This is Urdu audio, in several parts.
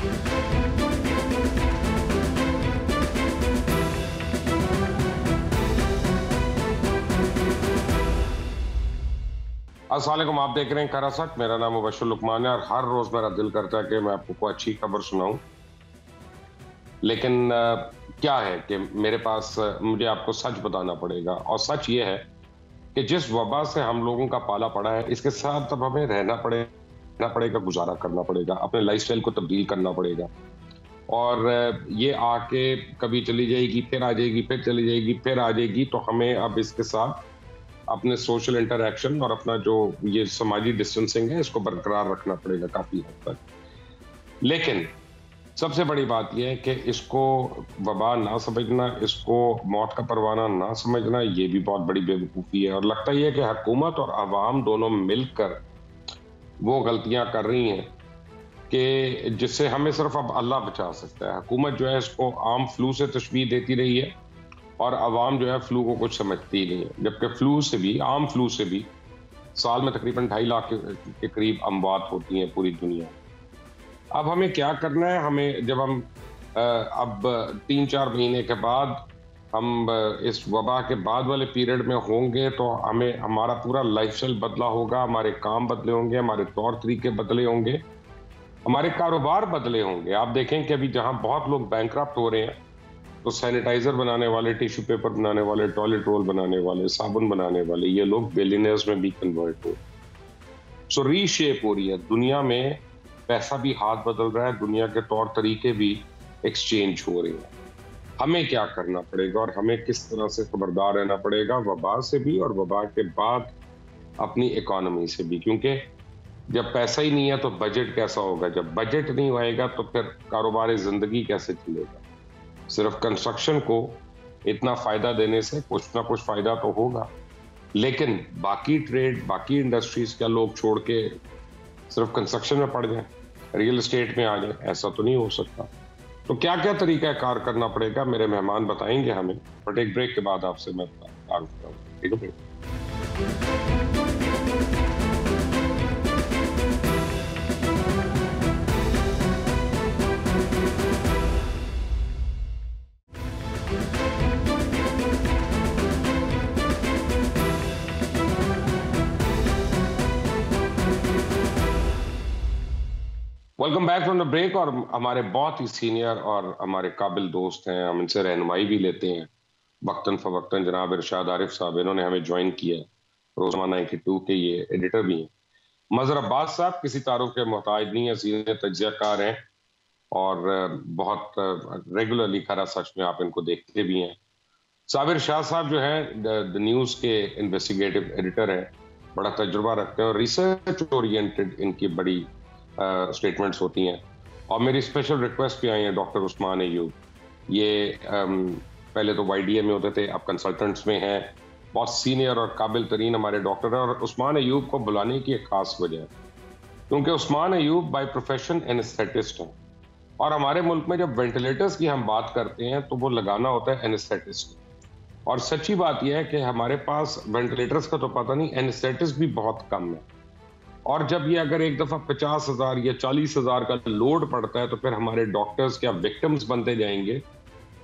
السلام علیکم، آپ دیکھ رہے ہیں کرا میرا نام مبشر لکمان ہے اور ہر روز میرا دل کرتا ہے کہ میں آپ کو اچھی خبر سناؤں۔ لیکن کیا ہے کہ میرے پاس مجھے آپ کو سچ بتانا پڑے گا۔ اور سچ یہ ہے کہ جس وبا سے ہم لوگوں کا پالا پڑا ہے، اس کے ساتھ اب ہمیں رہنا پڑے رہنا پڑے گا، گزارا کرنا پڑے گا، اپنے لائف سٹائل کو تبدیل کرنا پڑے گا۔ اور یہ آ کے کبھی چلی جائے گی، پھر آ جائے گی، پھر چلی جائے گی، پھر آ جائے گی، تو ہمیں اب اس کے ساتھ اپنے سوشل انٹریکشن اور اپنا جو یہ سماجی ڈسٹنسنگ ہے، اس کو برقرار رکھنا پڑے گا کافی حد تک۔ لیکن سب سے بڑی بات یہ ہے کہ اس کو وبا نہ سمجھنا، اس کو موت کا پروانہ نہ سمجھنا، یہ بھی بہت بڑی بے وقوفی ہے۔ اور لگتا یہ ہے کہ حکومت اور عوام دونوں مل کر وہ غلطیاں کر رہی ہیں کہ جس سے ہمیں صرف اب اللہ بچا سکتا ہے۔ حکومت جو ہے اس کو عام فلو سے تشبیح دیتی رہی ہے اور عوام جو ہے فلو کو کچھ سمجھتی نہیں ہے۔ جبکہ فلو سے بھی، عام فلو سے بھی سال میں تقریباً ڈھائی لاکھ کے قریب اموات ہوتی ہیں پوری دنیا۔ اب ہمیں کیا کرنا ہے؟ ہمیں جب ہم اب تین چار مہینے کے بعد ہم اس وبا کے بعد والے پیریڈ میں ہوں گے تو ہمیں ہمارا پورا لائف اسٹائل بدلا ہوگا، ہمارے کام بدلے ہوں گے، ہمارے طور طریقے بدلے ہوں گے، ہمارے کاروبار بدلے ہوں گے۔ آپ دیکھیں کہ ابھی جہاں بہت لوگ بینکرافٹ ہو رہے ہیں، تو سینیٹائزر بنانے والے ٹیشو پیپر بنانے والے ٹوائلٹ رول بنانے والے، صابن بنانے والے، یہ لوگ بیلینئرز میں بھی کنورٹ ہو سو ری شیپ ہو رہی ہے۔ دنیا میں پیسہ بھی ہاتھ بدل رہا ہے، دنیا کے طور طریقے بھی ایکسچینج ہو رہے ہیں۔ ہمیں کیا کرنا پڑے گا اور ہمیں کس طرح سے خبردار رہنا پڑے گا وبا سے بھی اور وبا کے بعد اپنی اکانومی سے بھی، کیونکہ جب پیسہ ہی نہیں ہے تو بجٹ کیسا ہوگا؟ جب بجٹ نہیں ہوئے گا تو پھر کاروبار زندگی کیسے چلے گا؟ صرف کنسٹرکشن کو اتنا فائدہ دینے سے کچھ نہ کچھ فائدہ تو ہوگا، لیکن باقی ٹریڈ باقی انڈسٹریز کیا لوگ چھوڑ کے صرف کنسٹرکشن میں پڑ جائیں؟ ریئل اسٹیٹ میں آ جائیں؟ ایسا تو نہیں ہو سکتا۔ تو کیا کیا طریقہ کار کرنا پڑے گا؟ میرے مہمان بتائیں گے ہمیں۔ بٹ ایک بریک کے بعد آپ سے میں ٹھیک ہے welcome back from the break اور ہمارے بہت ہی سینئر اور ہمارے قابل دوست ہیں، ہم ان سے رہنمائی بھی لیتے ہیں۔ وقتاً فوقتاً جناب ارشاد عارف صاحب، انہوں نے ہمیں جوائن کیا روزمہ نائنٹی ٹو کے یہ ایڈیٹر بھی ہیں۔ مظہر عباس صاحب، کسی تعارف کے محتاج نہیں ہیں سینئر تجزیہ کار ہیں۔ اور بہت ریگولرلی کھرا سچ میں آپ ان کو دیکھتے بھی ہیں۔ صابر شاہ صاحب جو ہیں دا نیوز کے انویسٹیگیٹو ایڈیٹر ہیں۔ بڑا تجربہ رکھتے ہیں اور ریسرچ اورینٹڈ ان کی بڑی اسٹیٹمنٹس ہوتی ہیں۔ اور میری اسپیشل ریکویسٹ بھی آئی ہیں ڈاکٹر عثمان ایوب۔ یہ پہلے تو وائی ڈی اے میں ہوتے تھے، اب کنسلٹنٹس میں ہیں۔ بہت سینئر اور قابل ترین ہمارے ڈاکٹر ہیں اور عثمان ایوب کو بلانے کی ایک خاص وجہ ہے۔ کیونکہ Usman Ayub by profession anaesthetist ہیں۔ اور ہمارے ملک میں جب وینٹیلیٹرز کی ہم بات کرتے ہیں تو وہ لگانا ہوتا ہے انسٹیٹسٹ اور سچی بات یہ ہے کہ ہمارے پاس وینٹیلیٹرز کا تو پتہ نہیں انسٹیٹسٹ بھی بہت کم ہے۔ اور جب یہ اگر ایک دفعہ پچاس ہزار یا چالیس ہزار کا لوڈ پڑتا ہے تو پھر ہمارے ڈاکٹرز کیا وکٹمز بنتے جائیں گے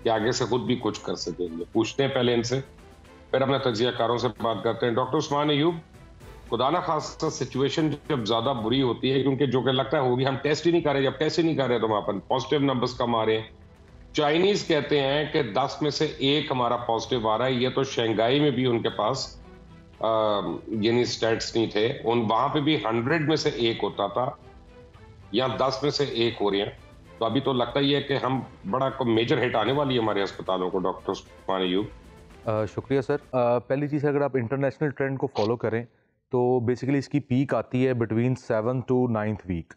کہ آگے سے خود بھی کچھ کر سکیں گے؟ پوچھتے ہیں پہلے ان سے، پھر اپنے تجزیہ کاروں سے بات کرتے ہیں۔ ڈاکٹر عثمان ایوب، خدا نہ خاص سچویشن جب زیادہ بری ہوتی ہے، کیونکہ جو کہ لگتا ہے ہوگی، ہم ٹیسٹ ہی نہیں کر رہے، جب ٹیسٹ ہی نہیں کر رہے تو ہم اپن پازیٹیو نمبرز کم آ رہے ہیں۔ چائنیز کہتے ہیں کہ دس میں سے ایک ہمارا پازیٹیو آ رہا ہے، یہ تو شنگائی میں بھی ان کے پاس یعنی سٹیٹس نہیں تھے، ان وہاں پہ بھی ہنڈریڈ میں سے ایک ہوتا تھا یا دس میں سے ایک ہو رہے ہیں۔ تو ابھی تو لگتا ہی ہے کہ ہم بڑا میجر ہٹ آنے والی ہے ہمارے اسپتالوں کو ڈاکٹر عثمان ایوب شکریہ سر۔ پہلی چیز اگر آپ انٹرنیشنل ٹرینڈ کو فالو کریں تو بیسیکلی اس کی پیک آتی ہے between seven to ninth week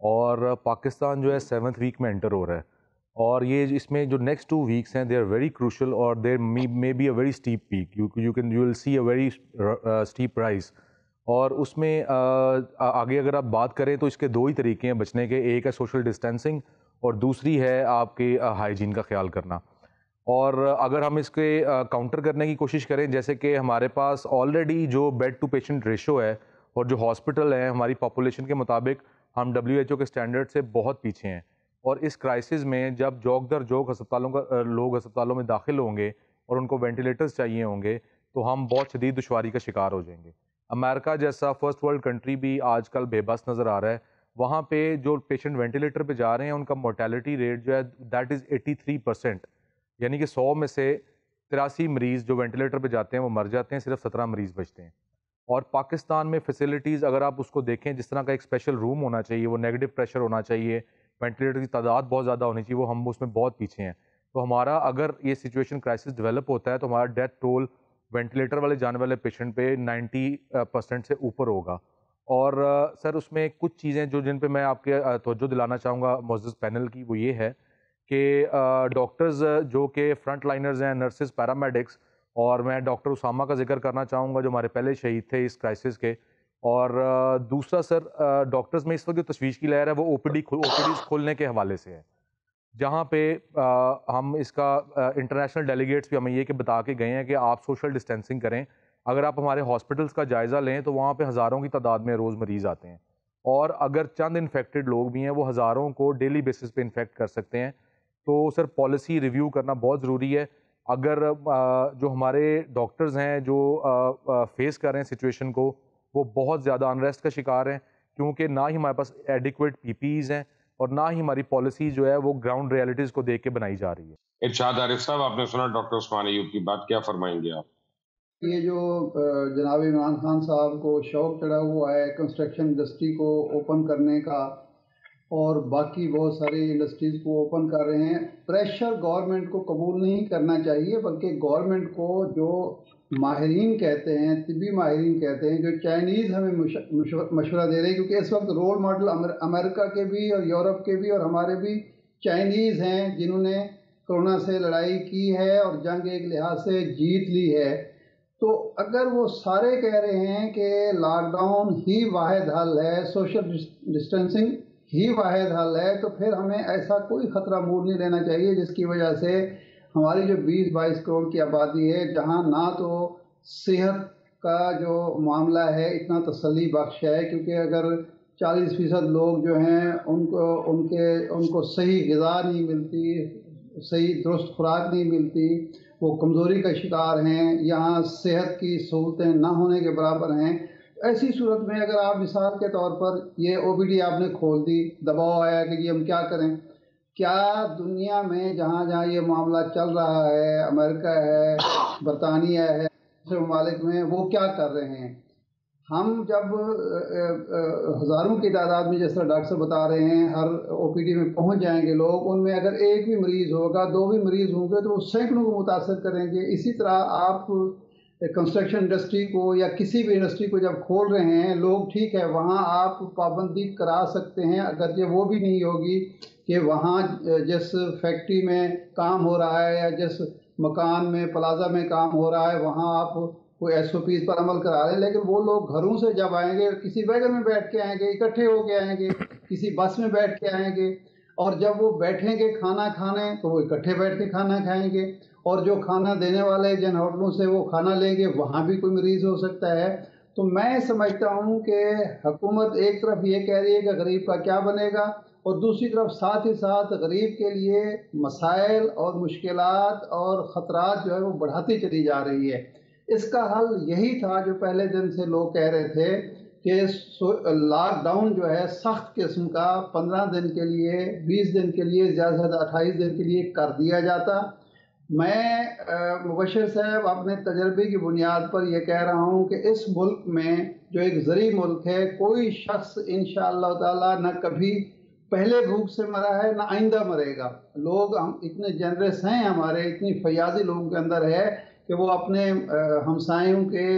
اور پاکستان جو ہے سیونتھ ویک میں انٹر ہو رہا ہے۔ اور یہ اس میں جو نیکسٹ ٹو ویکس ہیں دے آر ویری کروشل اور there may be a very steep peak you can you will see a very steep price اور اس میں uh, آگے اگر آپ بات کریں تو اس کے دو ہی طریقے ہیں بچنے کے. ایک ہے سوشل ڈسٹینسنگ اور دوسری ہے آپ کے ہائیجین کا خیال کرنا. اور اگر ہم اس کے کاؤنٹر کرنے کی کوشش کریں، جیسے کہ ہمارے پاس آلریڈی جو بیڈ ٹو پیشنٹ ریشو ہے اور جو ہاسپٹل ہیں ہماری پاپولیشن کے مطابق ہم ڈبلیو ایچ او کے اسٹینڈرڈ سے بہت پیچھے ہیں. اور اس کرائسس میں جب جوک در جوک ہسپتالوں کا لوگ ہسپتالوں میں داخل ہوں گے اور ان کو وینٹیلیٹرز چاہیے ہوں گے، تو ہم بہت شدید دشواری کا شکار ہو جائیں گے۔ امریکہ جیسا فرسٹ ورلڈ کنٹری بھی آج کل بے بس نظر آ رہا ہے۔ وہاں پہ جو پیشنٹ وینٹیلیٹر پہ جا رہے ہیں، ان کا مورٹیلٹی ریٹ جو ہے that is eighty three percent یعنی کہ سو میں سے تراسی مریض جو وینٹیلیٹر پہ جاتے ہیں، وہ مر جاتے ہیں، صرف سترہ مریض بچتے ہیں۔ اور پاکستان میں فیسلٹیز اگر آپ اس کو دیکھیں، جس طرح کا ایک اسپیشل روم ہونا چاہیے، وہ نیگیٹو پریشر ہونا چاہیے وینٹیلیٹر کی تعداد بہت زیادہ ہونی چاہیے، وہ ہم اس میں بہت پیچھے ہیں۔ تو ہمارا اگر یہ سچویشن کرائسس ڈیولپ ہوتا ہے، تو ہمارا ڈیتھ ٹول وینٹیلیٹر والے جانے والے پیشنٹ پہ نائنٹی پرسینٹ سے اوپر ہوگا۔ اور سر، اس میں کچھ چیزیں جو جن پہ میں آپ کے توجہ دلانا چاہوں گا معزز پینل کی، وہ یہ ہے کہ ڈاکٹرز جو کہ فرنٹ لائنرز ہیں نرسز پیرامیڈکس اور میں ڈاکٹر اسامہ کا ذکر کرنا چاہوں گا، جو ہمارے پہلے شہید تھے اس کرائسس کے۔ اور دوسرا سر ڈاکٹرز میں اس وقت جو تشویش کی لہر ہے وہ او پی ڈی او پی ڈیز کھولنے کے حوالے سے ہے۔ جہاں پہ ہم اس کا انٹرنیشنل ڈیلیگیٹس بھی ہمیں یہ کہ بتا کے گئے ہیں کہ آپ سوشل ڈسٹینسنگ کریں۔ اگر آپ ہمارے ہاسپٹلس کا جائزہ لیں تو وہاں پہ ہزاروں کی تعداد میں روز مریض آتے ہیں۔ اور اگر چند انفیکٹڈ لوگ بھی ہیں وہ ہزاروں کو ڈیلی بیسس پہ انفیکٹ کر سکتے ہیں۔ تو سر، پالیسی ریویو کرنا بہت ضروری ہے۔ اگر جو ہمارے ڈاکٹرز ہیں جو فیس کر رہے ہیں سچویشن کو وہ بہت زیادہ انریسٹ کا شکار ہیں کیونکہ نہ ہی ہمارے پاس ایڈیکویٹ پی پیز ہیں اور نہ ہی ہماری پالیسی جو ہے وہ گراؤنڈ ریالٹیز کو دیکھ کے بنائی جا رہی ہے۔ ارشاد عارف صاحب آپ نے سنا ڈاکٹر عثمان ایوب کی بات کیا فرمائیں گے آپ؟ یہ جو جناب عمران خان صاحب کو شوق چڑھا ہوا ہے کنسٹرکشن انڈسٹری کو اوپن کرنے کا اور باقی بہت ساری انڈسٹریز کو اوپن کر رہے ہیں پریشر گورنمنٹ کو قبول نہیں کرنا چاہیے بلکہ گورنمنٹ کو جو ماہرین کہتے ہیں، طبی ماہرین کہتے ہیں جو چائنیز ہمیں مشورہ دے رہے ہیں، کیونکہ اس وقت رول ماڈل امریکہ کے بھی اور یورپ کے بھی اور ہمارے بھی چائنیز ہیں جنہوں نے کرونا سے لڑائی کی ہے اور جنگ ایک لحاظ سے جیت لی ہے۔ تو اگر وہ سارے کہہ رہے ہیں کہ لاک ڈاؤن ہی واحد حل ہے سوشل ڈسٹینسنگ ہی واحد حل ہے، تو پھر ہمیں ایسا کوئی خطرہ مور نہیں لینا چاہیے جس کی وجہ سے ہماری جو بیس بائیس کروڑ کی آبادی ہے، جہاں نہ تو صحت کا جو معاملہ ہے، اتنا تسلی بخش ہے، کیونکہ اگر چالیس فیصد لوگ جو ہیں، ان کو، ان کے، ان کو صحیح غذا نہیں ملتی، صحیح درست خوراک نہیں ملتی، وہ کمزوری کا شکار ہیں، یہاں صحت کی سہولتیں نہ ہونے کے برابر ہیں۔ ایسی صورت میں اگر آپ مثال کے طور پر یہ او بی ڈی آپ نے کھول دی، دباؤ آیا کہ یہ ہم کیا کریں؟ کیا دنیا میں جہاں جہاں یہ معاملہ چل رہا ہے، امریکہ ہے، برطانیہ ہے، دوسرے ممالک میں وہ کیا کر رہے ہیں؟ ہم جب ہزاروں کی تعداد میں جس طرح ڈاکٹر صاحب بتا رہے ہیں، ہر او پی ڈی میں پہنچ جائیں گے لوگ، ان میں اگر ایک بھی مریض ہوگا، دو بھی مریض ہوں گے، تو وہ سینکڑوں کو متاثر کریں گے۔ اسی طرح آپ کنسٹرکشن انڈسٹری کو یا کسی بھی انڈسٹری کو جب کھول رہے ہیں، لوگ ٹھیک ہے، وہاں آپ پابندی کرا سکتے ہیں اگر یہ وہ بھی نہیں ہوگی کہ وہاں جس فیکٹری میں کام ہو رہا ہے یا جس مکان میں پلازا میں کام ہو رہا ہے، وہاں آپ کوئی ایس او پیز پر عمل کرا رہے ہیں۔ لیکن وہ لوگ گھروں سے جب آئیں گے، کسی ویگن میں بیٹھ کے آئیں گے، اکٹھے ہو کے آئیں گے، کسی بس میں بیٹھ کے آئیں گے، اور جب وہ بیٹھیں گے کھانا کھانے، تو وہ اکٹھے بیٹھ کے کھانا کھائیں گے۔ اور جو کھانا دینے والے جن ہوٹلوں سے وہ کھانا لیں گے وہاں بھی کوئی مریض ہو سکتا ہے، تو میں سمجھتا ہوں کہ حکومت ایک طرف یہ کہہ رہی ہے کہ غریب کا کیا بنے گا اور دوسری طرف ساتھ ہی ساتھ غریب کے لیے مسائل اور مشکلات اور خطرات جو ہے وہ بڑھاتی چلی جا رہی ہے۔ اس کا حل یہی تھا جو پہلے دن سے لوگ کہہ رہے تھے کہ لاک ڈاؤن جو ہے سخت قسم کا پندرہ دن کے لیے، بیس دن کے لیے، زیادہ سے زیادہ اٹھائیس دن کے لیے کر دیا جاتا۔ میں مبشر صاحب، اپنے تجربے کی بنیاد پر یہ کہہ رہا ہوں کہ اس ملک میں جو ایک زرعی ملک ہے، کوئی شخص انشاء اللہ تعالیٰ نہ کبھی پہلے بھوک سے مرا ہے، نہ آئندہ مرے گا۔ لوگ ہم اتنے جنرس ہیں ہمارے، اتنی فیاضی لوگوں کے اندر ہے کہ وہ اپنے ہمسایوں کے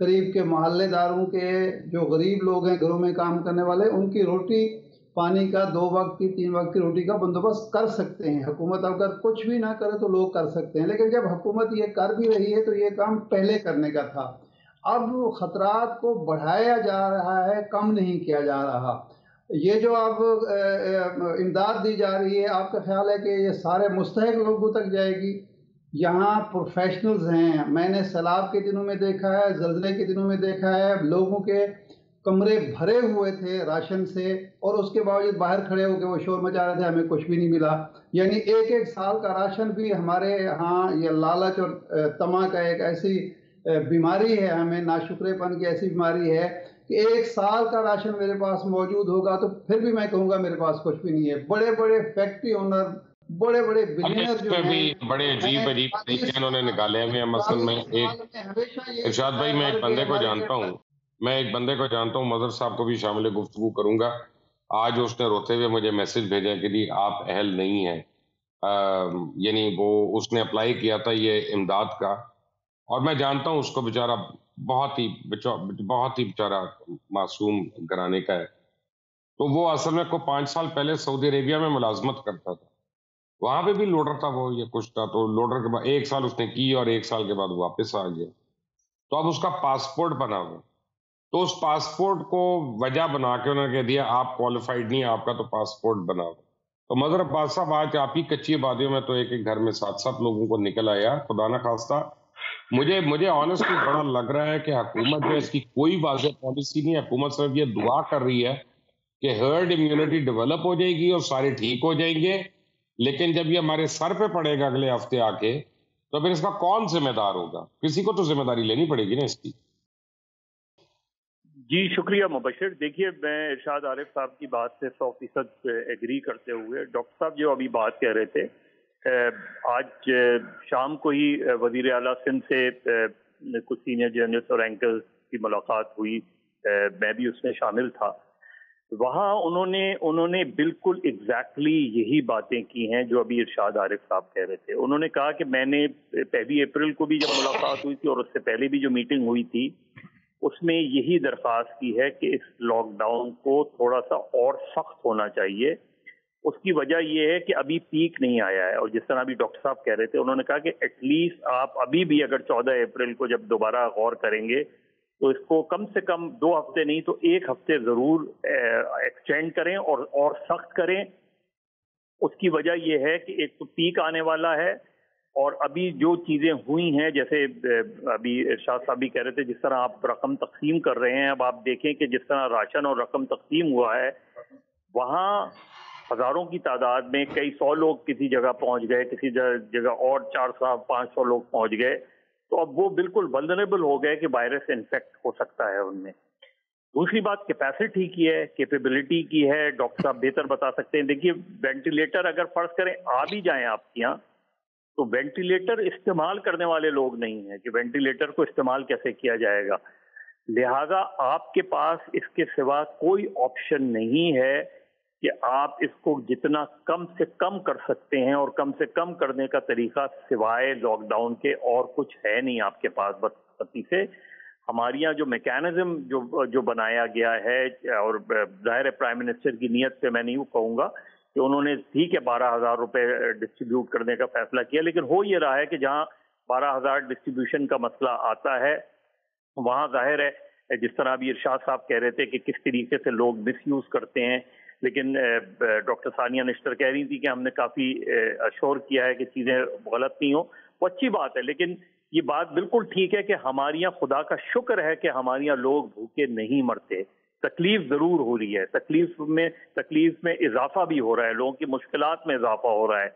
قریب کے محلے داروں کے جو غریب لوگ ہیں، گھروں میں کام کرنے والے، ان کی روٹی پانی کا دو وقت کی، تین وقت کی روٹی کا بندوبست کر سکتے ہیں۔ حکومت اگر کچھ بھی نہ کرے تو لوگ کر سکتے ہیں۔ لیکن جب حکومت یہ کر بھی رہی ہے تو یہ کام پہلے کرنے کا تھا۔ اب خطرات کو بڑھایا جا رہا ہے، کم نہیں کیا جا رہا۔ یہ جو اب امداد دی جا رہی ہے، آپ کا خیال ہے کہ یہ سارے مستحق لوگوں تک جائے گی۔ یہاں پروفیشنلز ہیں۔ میں نے سیلاب کے دنوں میں دیکھا ہے، زلزلے کے دنوں میں دیکھا ہے۔ لوگوں کے کمرے بھرے ہوئے تھے راشن سے اور اس کے باوجود باہر کھڑے ہو کے وہ شور مچا رہے تھے ہمیں کچھ بھی نہیں ملا۔ یعنی ایک ایک سال کا راشن بھی ہمارے ہاں یہ لالچ اور تما کا ایک ایسی بیماری ہے ہمیں ناشکرے پن کی ایسی بیماری ہے کہ ایک سال کا راشن میرے پاس موجود ہوگا تو پھر بھی میں کہوں گا میرے پاس کچھ بھی نہیں ہے۔ بڑے بڑے فیکٹری اونر بڑے بڑے بلینر جو ہیں بڑے عجیب عجیب طریقے انہوں نے نکالے ہیں۔ مثلا میں ایک ارشاد بھائی میں ایک بندے کو جانتا ہوں۔ میں ایک بندے کو جانتا ہوں، مظہر صاحب کو بھی شامل گفتگو کروں گا۔ آج اس نے روتے ہوئے مجھے میسج بھیجا کہ جی آپ اہل نہیں ہیں۔ یعنی وہ اس نے اپلائی کیا تھا یہ امداد کا۔ اور میں جانتا ہوں اس کو بیچارہ بہت ہی بہت ہی بیچارہ معصوم گرانے کا ہے۔ تو وہ اصل میں کو پانچ سال پہلے سعودی عربیہ میں ملازمت کرتا تھا۔ وہاں پہ بھی لوڈر تھا وہ، یہ کچھ تھا۔ تو لوڈر کے بعد ایک سال اس نے کی اور ایک سال کے بعد واپس آ گیا۔ تو اب اس کا پاسپورٹ بنا ہوا۔ تو اس پاسپورٹ کو وجہ بنا کے انہوں نے کہہ دیا، آپ کوالیفائڈ نہیں، آپ کا تو پاسپورٹ بنا تو مگر عباس صاحب، آج آپ ہی کچی آبادیوں میں تو ایک ایک گھر میں سات سات لوگوں کو نکل آیا۔ خدا نہ خواستہ مجھے مجھے آنےسٹلی بڑا لگ رہا ہے کہ حکومت جو اس کی کوئی واضح پالیسی نہیں، حکومت صرف یہ دعا کر رہی ہے کہ ہرڈ امیونٹی ڈیولپ ہو جائے گی اور سارے ٹھیک ہو جائیں گے۔ لیکن جب یہ ہمارے سر پہ پڑے گا اگلے ہفتے آ کے، تو پھر اس کا کون ذمہ دار ہوگا؟ کسی کو تو ذمہ داری لینی پڑے گی نا اس کی۔ جی شکریہ مبشر۔ دیکھیے، میں ارشاد عارف صاحب کی بات سے سو فیصد ایگری کرتے ہوئے، ڈاکٹر صاحب جو ابھی بات کہہ رہے تھے آج شام کو ہی وزیر اعلیٰ سندھ سے کچھ سینئر جرنلسٹ اور اینکرز کی ملاقات ہوئی۔ میں بھی اس میں شامل تھا۔ وہاں انہوں نے انہوں نے بالکل ایگزیکٹلی یہی باتیں کی ہیں جو ابھی ارشاد عارف صاحب کہہ رہے تھے۔ انہوں نے کہا کہ میں نے پہلی اپریل کو بھی جب ملاقات ہوئی تھی اور اس سے پہلے بھی جو میٹنگ ہوئی تھی اس میں یہی درخواست کی ہے کہ اس لاک ڈاؤن کو تھوڑا سا اور سخت ہونا چاہیے۔ اس کی وجہ یہ ہے کہ ابھی پیک نہیں آیا ہے اور جس طرح ابھی ڈاکٹر صاحب کہہ رہے تھے، انہوں نے کہا کہ ایٹ لیسٹ آپ ابھی بھی اگر چودہ اپریل کو جب دوبارہ غور کریں گے تو اس کو کم سے کم دو ہفتے نہیں تو ایک ہفتے ضرور ایکسٹینڈ کریں اور اور سخت کریں۔ اس کی وجہ یہ ہے کہ ایک تو پیک آنے والا ہے اور ابھی جو چیزیں ہوئی ہیں، جیسے ابھی ارشاد صاحب بھی کہہ رہے تھے، جس طرح آپ رقم تقسیم کر رہے ہیں، اب آپ دیکھیں کہ جس طرح راشن اور رقم تقسیم ہوا ہے، وہاں ہزاروں کی تعداد میں کئی سو لوگ کسی جگہ پہنچ گئے، کسی جگہ اور چار سو، پانچ سو لوگ پہنچ گئے۔ تو اب وہ بالکل ولنریبل ہو گئے کہ وائرس انفیکٹ ہو سکتا ہے ان میں۔ دوسری بات کیپیسٹی کی ہے کیپیبلٹی کی ہے۔ ڈاکٹر صاحب بہتر بتا سکتے ہیں۔ دیکھیے وینٹیلیٹر اگر فرض کریں، آ بھی جائیں آپ کے یہاں تو وینٹیلیٹر استعمال کرنے والے لوگ نہیں ہیں کہ وینٹیلیٹر کو استعمال کیسے کیا جائے گا۔ لہذا آپ کے پاس اس کے سوا کوئی آپشن نہیں ہے کہ آپ اس کو جتنا کم سے کم کر سکتے ہیں اور کم سے کم کرنے کا طریقہ سوائے لاک ڈاؤن کے اور کچھ ہے نہیں آپ کے پاس بدقسمتی سے۔ ہماری یہاں جو میکینزم جو جو بنایا گیا ہے اور ظاہر ہے پرائم منسٹر کی نیت سے میں نہیں کہوں گا کہ انہوں نے ٹھیک ہے بارہ ہزار روپے ڈسٹریبیوٹ کرنے کا فیصلہ کیا، لیکن ہو یہ رہا ہے کہ جہاں بارہ ہزار ڈسٹریبیوشن کا مسئلہ آتا ہے، وہاں ظاہر ہے، جس طرح ابھی ارشاد صاحب کہہ رہے تھے کہ کس طریقے سے لوگ مس یوز کرتے ہیں، لیکن ڈاکٹر ثانیہ نشتر کہہ رہی تھی کہ ہم نے کافی اشور کیا ہے کہ چیزیں غلط نہیں ہوں۔ وہ اچھی بات ہے، لیکن یہ بات بالکل ٹھیک ہے کہ ہمارے یہاں خدا کا شکر ہے کہ ہمارے یہاں لوگ بھوکے نہیں مرتے۔ تکلیف ضرور ہو رہی ہے۔ تکلیف میں تکلیف میں اضافہ بھی ہو رہا ہے، لوگوں کی مشکلات میں اضافہ ہو رہا ہے۔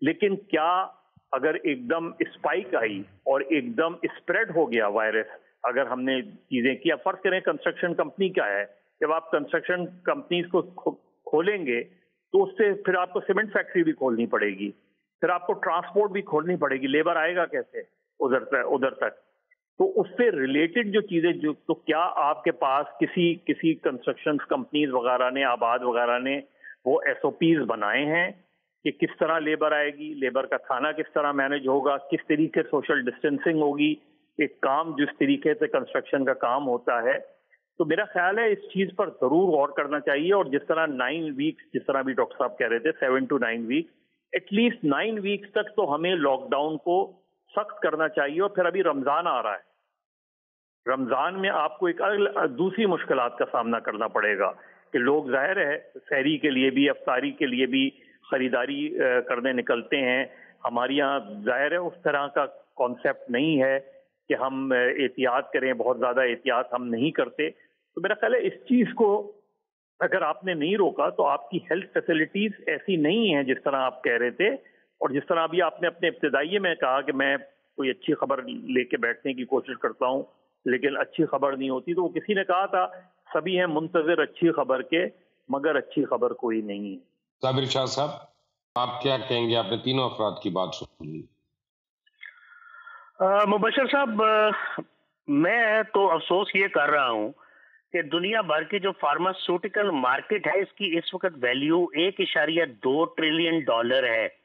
لیکن کیا اگر ایک دم اسپائک آئی اور ایک دم اسپریڈ ہو گیا وائرس اگر ہم نے چیزیں کیا، فرض کریں کنسٹرکشن کمپنی کیا ہے، جب آپ کنسٹرکشن کمپنیز کو کھولیں گے تو اس سے پھر آپ کو سیمنٹ فیکٹری بھی کھولنی پڑے گی۔ پھر آپ کو ٹرانسپورٹ بھی کھولنی پڑے گی۔ لیبر آئے گا کیسے؟ ادھر ادھر تک۔ تو اس سے ریلیٹڈ جو چیزیں جو تو کیا آپ کے پاس کسی کسی کنسٹرکشن کمپنیز وغیرہ نے، آباد وغیرہ نے وہ ایس او پیز بنائے ہیں کہ کس طرح لیبر آئے گی لیبر کا کھانا کس طرح مینج ہوگا، کس طریقے سوشل ڈسٹینسنگ ہوگی، ایک کام جس طریقے سے کنسٹرکشن کا کام ہوتا ہے۔ تو میرا خیال ہے اس چیز پر ضرور غور کرنا چاہیے اور جس طرح نائن ویکس جس طرح بھی ڈاکٹر صاحب کہہ رہے تھے seven to nine weeks at least nine weeks تک تو ہمیں لاک ڈاؤن کو سخت کرنا چاہیے اور پھر ابھی رمضان آ رہا ہے۔ رمضان میں آپ کو ایک دوسری مشکلات کا سامنا کرنا پڑے گا کہ لوگ ظاہر ہے سحری کے لیے بھی، افطاری کے لیے بھی خریداری کرنے نکلتے ہیں۔ ہمارے یہاں ظاہر ہے اس طرح کا کانسیپٹ نہیں ہے کہ ہم احتیاط کریں، بہت زیادہ احتیاط ہم نہیں کرتے۔ تو میرا خیال ہے اس چیز کو اگر آپ نے نہیں روکا تو آپ کی ہیلتھ فیسلٹیز ایسی نہیں ہیں جس طرح آپ کہہ رہے تھے۔ اور جس طرح ابھی آپ نے اپنے ابتدائی میں کہا کہ میں کوئی اچھی خبر لے کے بیٹھنے کی کوشش کرتا ہوں لیکن اچھی خبر نہیں ہوتی تو وہ کسی نے کہا تھا سبھی ہیں منتظر اچھی خبر کے مگر اچھی خبر کوئی نہیں ہے۔ صابر شاہ صاحب آپ کیا کہیں گے؟ آپ نے تینوں افراد کی بات سن لی۔ مبشر صاحب میں تو افسوس یہ کر رہا ہوں کہ دنیا بھر کی جو فارماسوٹیکل مارکیٹ ہے اس کی اس وقت ویلیو ایک اشاریہ دو ٹریلین ڈالر ہے۔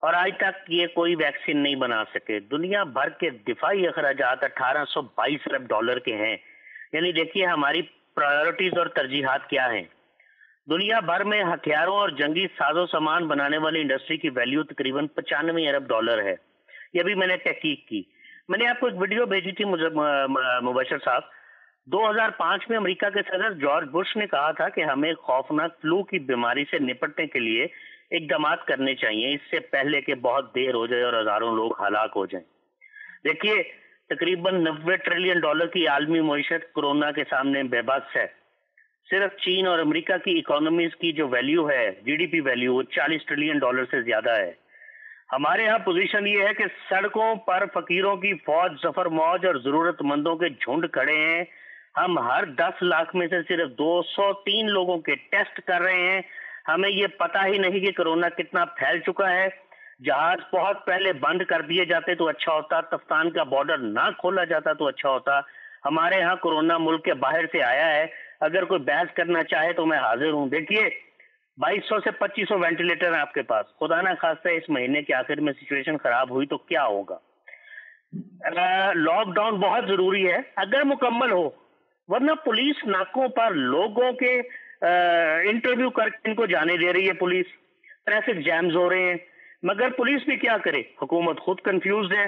اور آج تک یہ کوئی ویکسین نہیں بنا سکے۔ دنیا بھر کے دفاعی اخراجات اٹھارہ سو بائیس ارب ڈالر کے ہیں۔ یعنی دیکھیے ہماری پرائیورٹیز اور ترجیحات کیا ہیں۔ دنیا بھر میں ہتھیاروں اور جنگی ساز و سامان بنانے والی انڈسٹری کی ویلیو تقریباً پچانوے ارب ڈالر ہے۔ یہ بھی میں نے تحقیق کی۔ میں نے آپ کو ایک ویڈیو بھیجی تھی مبشر صاحب۔ دو ہزار پانچ میں امریکہ کے صدر جارج بش نے کہا تھا کہ ہمیں خوفناک فلو کی بیماری سے نپٹنے کے لیے اقدامات کرنے چاہیے، اس سے پہلے کہ بہت دیر ہو جائے اور ہزاروں لوگ ہلاک ہو جائیں۔ دیکھیے، تقریباً نوے ٹریلین ڈالر کی عالمی معیشت کرونا کے سامنے بے بس ہے۔ صرف چین اور امریکہ کی اکانومیز کی جو ویلیو ہے جی ڈی پی ویلیو وہ چالیس ٹریلین ڈالر سے زیادہ ہے۔ ہمارے ہاں پوزیشن یہ ہے کہ سڑکوں پر فقیروں کی فوج زفر موج اور ضرورت مندوں کے جھنڈ کھڑے ہیں۔ ہم ہر دس لاکھ میں سے صرف دو سو تین لوگوں کے ٹیسٹ کر رہے ہیں۔ ہمیں یہ پتا ہی نہیں کہ کرونا کتنا پھیل چکا ہے۔ جہاز بہت پہلے بند کر دیے جاتے تو اچھا ہوتا، تفتان کا بارڈر نہ کھولا جاتا تو اچھا ہوتا۔ ہمارے ہاں کرونا ملک کے باہر سے آیا ہے۔ اگر کوئی بحث کرنا چاہے تو میں حاضر ہوں۔ دیکھیے، بائیس سو سے پچیس سو وینٹیلیٹر ہیں آپ کے پاس۔ خدا نہ خاصہ اس مہینے کے آخر میں سچویشن خراب ہوئی تو کیا ہوگا؟ لاک ڈاؤن بہت ضروری ہے۔ اگر مکمل ہو، ورنہ پولیس ناکوں پر لوگوں کے انٹرویو کر کے ان کو جانے دے رہی ہے پولیس۔ ٹریفک جیمز ہو رہے ہیں۔ مگر پولیس بھی کیا کرے؟ حکومت خود کنفیوز ہے۔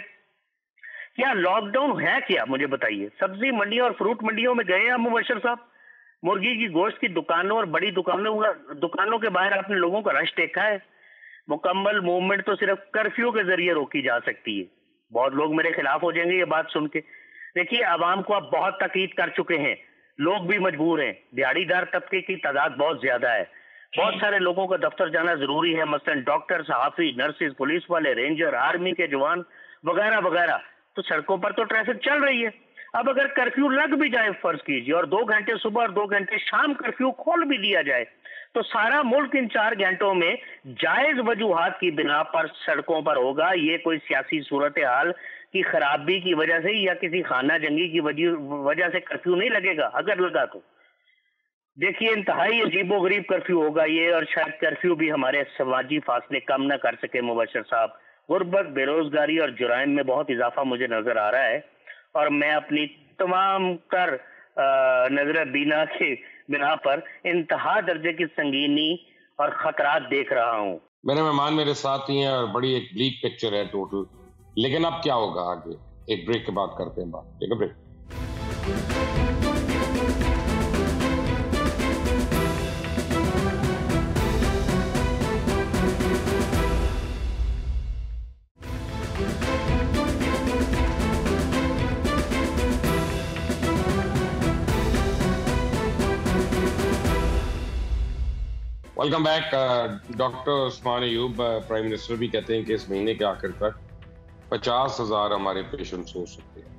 کیا لاک ڈاؤن ہے کیا؟ مجھے بتائیے۔ سبزی منڈیوں اور فروٹ منڈیوں میں گئے ہیں مبشر صاحب؟ مرغی کی گوشت کی دکانوں اور بڑی دکانوں دکانوں کے باہر آپ نے لوگوں کا رش دیکھا ہے۔ مکمل موومنٹ تو صرف کرفیو کے ذریعے روکی جا سکتی ہے۔ بہت لوگ میرے خلاف ہو جائیں گے یہ بات سن کے۔ دیکھیے، عوام کو آپ بہت تقید کر چکے ہیں۔ لوگ بھی مجبور ہیں۔ دیہڑی دار طبقے کی تعداد بہت زیادہ ہے۔ بہت سارے لوگوں کا دفتر جانا ضروری ہے۔ مثلا ڈاکٹر صحافی نرسز پولیس والے رینجر آرمی کے جوان وغیرہ وغیرہ۔ تو سڑکوں پر تو ٹریفک چل رہی ہے۔ اب اگر کرفیو لگ بھی جائے فرض کیجیے اور دو گھنٹے صبح اور دو گھنٹے شام کرفیو کھول بھی دیا جائے تو سارا ملک ان چار گھنٹوں میں جائز وجوہات کی بنا پر سڑکوں پر ہوگا۔ یہ کوئی سیاسی صورتحال کی خرابی کی وجہ سے یا کسی خانہ جنگی کی وجہ سے کرفیو نہیں لگے گا؟ اگر لگا تو۔ دیکھیے، انتہائی عجیب و غریب کرفیو ہوگا یہ اور شاید کرفیو بھی ہمارے سماجی فاصلے کم نہ کر سکے مبشر صاحب۔ غربت بے روزگاری اور جرائم میں بہت اضافہ مجھے نظر آ رہا ہے اور میں اپنی تمام تر نظر بینا کے بنا پر انتہا درجے کی سنگینی اور خطرات دیکھ رہا ہوں۔ میرے مہمان میرے ساتھ ہی ہیں اور بڑی ایک بلیک پکچر ہے ٹوٹل لیکن اب کیا ہوگا آگے؟ ایک بریک کے بعد کرتے ہیں بات، ٹھیک ہے؟ Break welcome back doctor Usman Ayub prime minister بھی کہتے ہیں کہ اس مہینے کے آخر تک پچاس ہزار ہمارے پیشنٹس ہو سکتے ہیں۔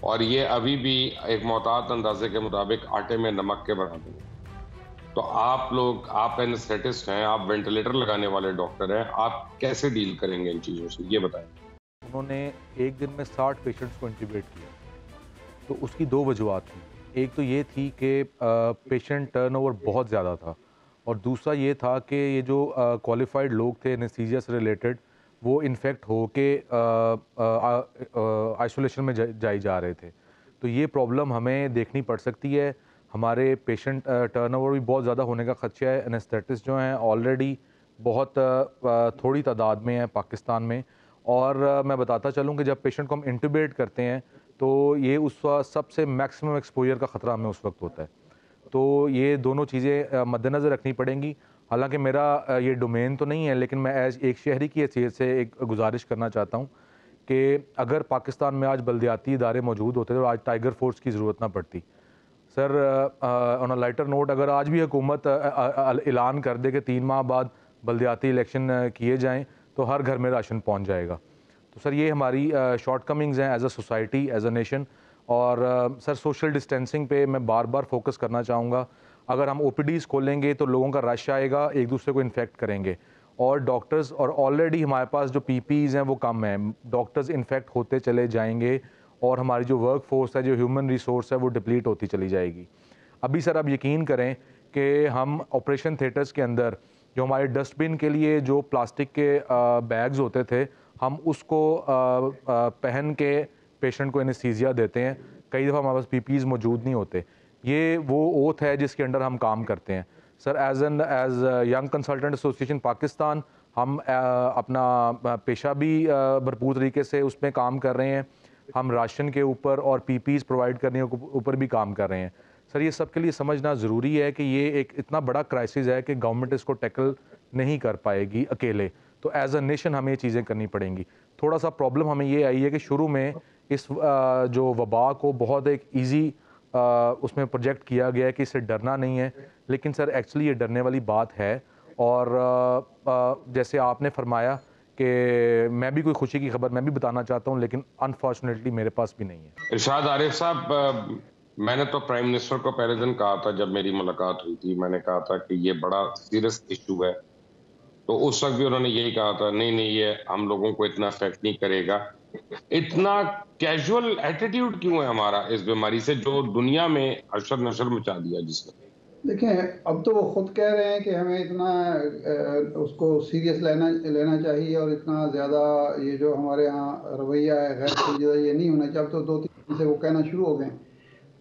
اور یہ ابھی بھی ایک محتاط اندازے کے مطابق آٹے میں نمک کے برابر ہیں تو آپ لوگ، آپ اینسٹسٹ ہیں، آپ وینٹیلیٹر لگانے والے ڈاکٹر ہیں، آپ کیسے ڈیل کریں گے ان چیزوں سے؟ یہ بتائیں۔ انہوں نے ایک دن میں ساٹھ پیشنٹس کو انٹیبیٹ کیا۔ تو اس کی دو وجوہات تھیں۔ ایک تو یہ تھی کہ پیشنٹ ٹرن اوور بہت زیادہ تھا۔ اور دوسرا یہ تھا کہ یہ جو کوالیفائڈ لوگ تھے انیسیجیا سے ریلیٹڈ وہ انفیکٹ ہو کے آئسولیشن میں جائی جا رہے تھے۔ تو یہ پرابلم ہمیں دیکھنی پڑ سکتی ہے۔ ہمارے پیشنٹ ٹرن اوور بھی بہت زیادہ ہونے کا خدشہ ہے۔ انسٹیٹس جو ہیں آلریڈی بہت تھوڑی تعداد میں ہیں پاکستان میں۔ اور میں بتاتا چلوں کہ جب پیشنٹ کو ہم انٹیبیٹ کرتے ہیں تو یہ اس سب سے میکسیمم ایکسپوجر کا خطرہ ہمیں اس وقت ہوتا ہے۔ تو یہ دونوں چیزیں مد نظر رکھنی پڑیں گی۔ حالانکہ میرا یہ ڈومین تو نہیں ہے، لیکن میں ایز ایک شہری کی حیثیت سے ایک گزارش کرنا چاہتا ہوں کہ اگر پاکستان میں آج بلدیاتی ادارے موجود ہوتے تو آج ٹائیگر فورس کی ضرورت نہ پڑتی۔ سر آن اے لائٹر نوٹ اگر آج بھی حکومت اعلان کر دے کہ تین ماہ بعد بلدیاتی الیکشن کیے جائیں تو ہر گھر میں راشن پہنچ جائے گا۔ تو سر، یہ ہماری شارٹ کمنگز ہیں as a society as a nation اور سر سوشل ڈسٹینسنگ پہ میں بار بار فوکس کرنا چاہوں گا۔ اگر ہم او پی ڈیز کھولیں گے تو لوگوں کا رش آئے گا، ایک دوسرے کو انفیکٹ کریں گے۔ اور ڈاکٹرز اور آلریڈی ہمارے پاس جو پی پیز ہیں وہ کم ہیں۔ ڈاکٹرز انفیکٹ ہوتے چلے جائیں گے اور ہماری جو ورک فورس ہے، جو ہیومن ریسورس ہے، وہ ڈپلیٹ ہوتی چلی جائے گی۔ ابھی سر اب یقین کریں کہ ہم آپریشن تھیٹرز کے اندر جو ہمارے ڈسٹ بن کے لیے جو پلاسٹک کے بیگز ہوتے تھے، ہم اس کو پہن کے پیشنٹ کو انیسیزیا دیتے ہیں۔ کئی دفعہ ہمارے پاس پی پیز موجود نہیں ہوتے۔ یہ وہ اوتھ ہے جس کے انڈر ہم کام کرتے ہیں۔ Sir as an as young consultant association Pakistan ہم اپنا پیشہ بھی بھرپور طریقے سے اس میں کام کر رہے ہیں۔ ہم راشن کے اوپر اور پی پیز پرووائڈ کرنے کے اوپر بھی کام کر رہے ہیں۔ سر یہ سب کے لیے سمجھنا ضروری ہے کہ یہ ایک اتنا بڑا کرائسس ہے کہ گورنمنٹ اس کو ٹیکل نہیں کر پائے گی اکیلے۔ تو ایز اے نیشن ہمیں یہ چیزیں کرنی پڑیں گی۔ تھوڑا سا پرابلم ہمیں یہ آئی ہے کہ شروع میں اس جو وبا کو بہت ایک ایزی اس میں پروجیکٹ کیا گیا ہے کہ اس سے ڈرنا نہیں ہے، لیکن سر ایکچولی یہ ڈرنے والی بات ہے۔ اور جیسے آپ نے فرمایا کہ میں بھی کوئی خوشی کی خبر میں بھی بتانا چاہتا ہوں، لیکن انفارچونیٹلی میرے پاس بھی نہیں ہے۔ ارشاد عارف صاحب میں نے تو پرائم منسٹر کو پہلے دن کہا تھا جب میری ملاقات ہوئی تھی، میں نے کہا تھا کہ یہ بڑا سیریس ایشو ہے۔ تو اس وقت بھی انہوں نے یہی کہا تھا، نہیں نہیں، یہ ہم لوگوں کو اتنا افیکٹ نہیں کرے گا۔ اتنا کیجول ایٹیٹیوڈ کیوں ہے ہمارا اس بیماری سے جو دنیا میں اشر نشر مچا دیا جس نے؟ دیکھیں، اب تو وہ خود کہہ رہے ہیں کہ ہمیں اتنا اس کو سیریس لینا لینا چاہیے اور اتنا زیادہ یہ جو ہمارے ہاں رویہ ہے، غیر سنجیدہ، یہ نہیں ہونا چاہیے۔ اب تو دو تین سے وہ کہنا شروع ہو گئے۔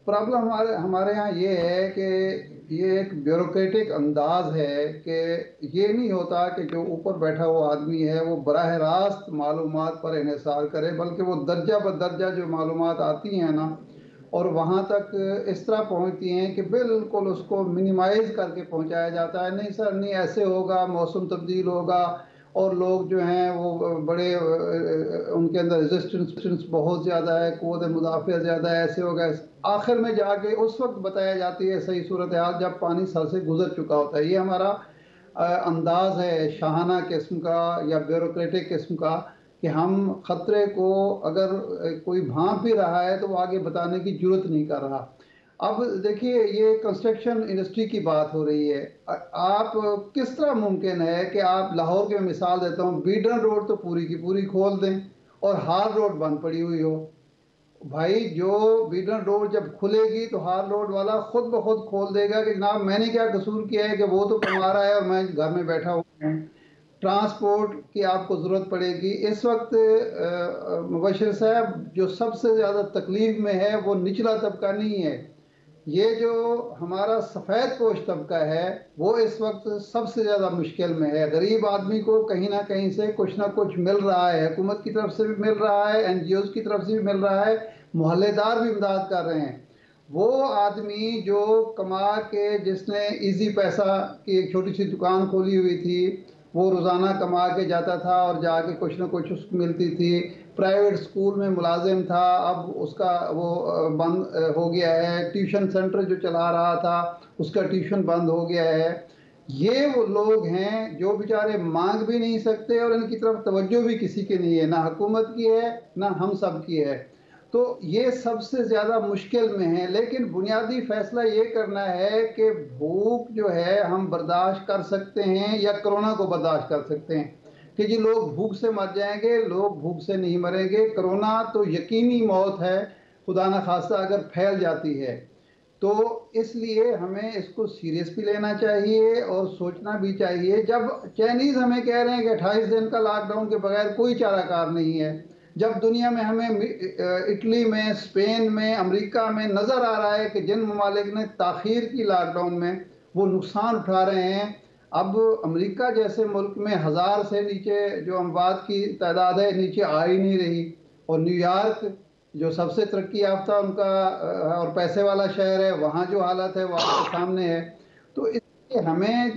پرابلم ہمارے ہمارے ہاں یہ ہے کہ یہ ایک بیوروکریٹک انداز ہے کہ یہ نہیں ہوتا کہ جو اوپر بیٹھا ہوا آدمی ہے وہ براہ راست معلومات پر انحصار کرے، بلکہ وہ درجہ بدرجہ جو معلومات آتی ہیں نا، اور وہاں تک اس طرح پہنچتی ہیں کہ بالکل اس کو منیمائز کر کے پہنچایا جاتا ہے۔ نہیں سر، نہیں ایسے ہوگا، موسم تبدیل ہوگا اور لوگ جو ہیں وہ بڑے ان کے اندر ریزسٹنس بہت زیادہ ہے، قوت مدافع زیادہ ہے، ایسے ہو گئے۔ آخر میں جا کے اس وقت بتایا جاتی ہے صحیح صورتحال جب پانی سر سے گزر چکا ہوتا ہے۔ یہ ہمارا انداز ہے شاہانہ قسم کا یا بیوروکریٹک قسم کا کہ ہم خطرے کو اگر کوئی بھانپ بھی رہا ہے تو وہ آگے بتانے کی ضرورت نہیں کر رہا۔ اب دیکھیے، یہ کنسٹرکشن انڈسٹری کی بات ہو رہی ہے۔ آپ کس طرح ممکن ہے کہ آپ لاہور کے مثال دیتا ہوں، بیڈن روڈ تو پوری کی پوری کھول دیں اور ہار روڈ بند پڑی ہوئی ہو۔ بھائی، جو بیڈن روڈ جب کھلے گی تو ہار روڈ والا خود بخود کھول دے گا کہ جناب، میں نے کیا قصور کیا ہے کہ وہ تو کما رہا ہے اور میں گھر میں بیٹھا ہوں۔ ٹرانسپورٹ کی آپ کو ضرورت پڑے گی۔ اس وقت مبشر صاحب، جو سب سے زیادہ تکلیف میں ہے، وہ نچلا طبقہ نہیں ہے۔ یہ جو ہمارا سفید پوش طبقہ ہے، وہ اس وقت سب سے زیادہ مشکل میں ہے۔ غریب آدمی کو کہیں نہ کہیں سے کچھ نہ کچھ مل رہا ہے۔ حکومت کی طرف سے بھی مل رہا ہے این جی اوز کی طرف سے بھی مل رہا ہے۔ محلے دار بھی امداد کر رہے ہیں۔ وہ آدمی جو کما کے جس نے ایزی پیسہ کی ایک چھوٹی سی دکان کھولی ہوئی تھی، وہ روزانہ کما کے جاتا تھا اور جا کے کچھ نہ کچھ اس کو ملتی تھی۔ پرائیویٹ اسکول میں ملازم تھا، اب اس کا وہ بند ہو گیا ہے۔ ٹیوشن سینٹر جو چلا رہا تھا، اس کا ٹیوشن بند ہو گیا ہے۔ یہ وہ لوگ ہیں جو بیچارے مانگ بھی نہیں سکتے اور ان کی طرف توجہ بھی کسی کی نہیں ہے، نہ حکومت کی ہے، نہ ہم سب کی ہے۔ تو یہ سب سے زیادہ مشکل میں ہے لیکن بنیادی فیصلہ یہ کرنا ہے کہ بھوک جو ہے، ہم برداشت کر سکتے ہیں یا کرونا کو برداشت کر سکتے ہیں۔ کہ جی لوگ بھوک سے مر جائیں گے، لوگ بھوک سے نہیں مریں گے۔ کرونا تو یقینی موت ہے، خدا نخواستہ اگر پھیل جاتی ہے۔ تو اس لیے ہمیں اس کو سیریس بھی لینا چاہیے اور سوچنا بھی چاہیے۔ جب چائنیز ہمیں کہہ رہے ہیں کہ اٹھائیس دن کا لاک ڈاؤن کے بغیر کوئی چارہ کار نہیں ہے، جب دنیا میں ہمیں اٹلی میں، اسپین میں، امریکہ میں نظر آ رہا ہے کہ جن ممالک نے تاخیر کی لاک ڈاؤن میں وہ نقصان اٹھا رہے ہیں اب امریکہ جیسے ملک میں ہزار سے نیچے جو اموات کی تعداد ہے، نیچے آ ہی نہیں رہی۔ اور نیو یارک جو سب سے ترقی یافتہ ان کا اور پیسے والا شہر ہے، وہاں جو حالت ہے وہ آپ کے سامنے ہے۔ تو اس لیے ہمیں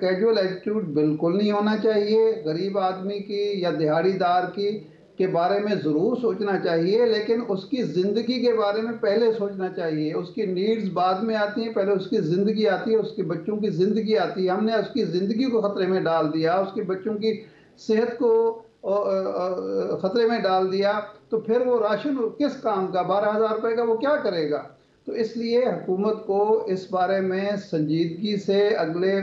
کیجول ایٹیٹیوڈ بالکل نہیں ہونا چاہیے۔ غریب آدمی کی یا دہاڑی دار کی کے بارے میں ضرور سوچنا چاہیے، لیکن اس کی زندگی کے بارے میں پہلے سوچنا چاہیے۔ اس کی نیڈز بعد میں آتی ہیں، پہلے اس کی زندگی آتی ہے، اس کے بچوں کی زندگی آتی ہے۔ ہم نے اس کی زندگی کو خطرے میں ڈال دیا، اس کے بچوں کی صحت کو خطرے میں ڈال دیا۔ تو پھر وہ راشن کس کام کا؟ بارہ ہزار روپے کا وہ کیا کرے گا؟ تو اس لیے حکومت کو اس بارے میں سنجیدگی سے اگلے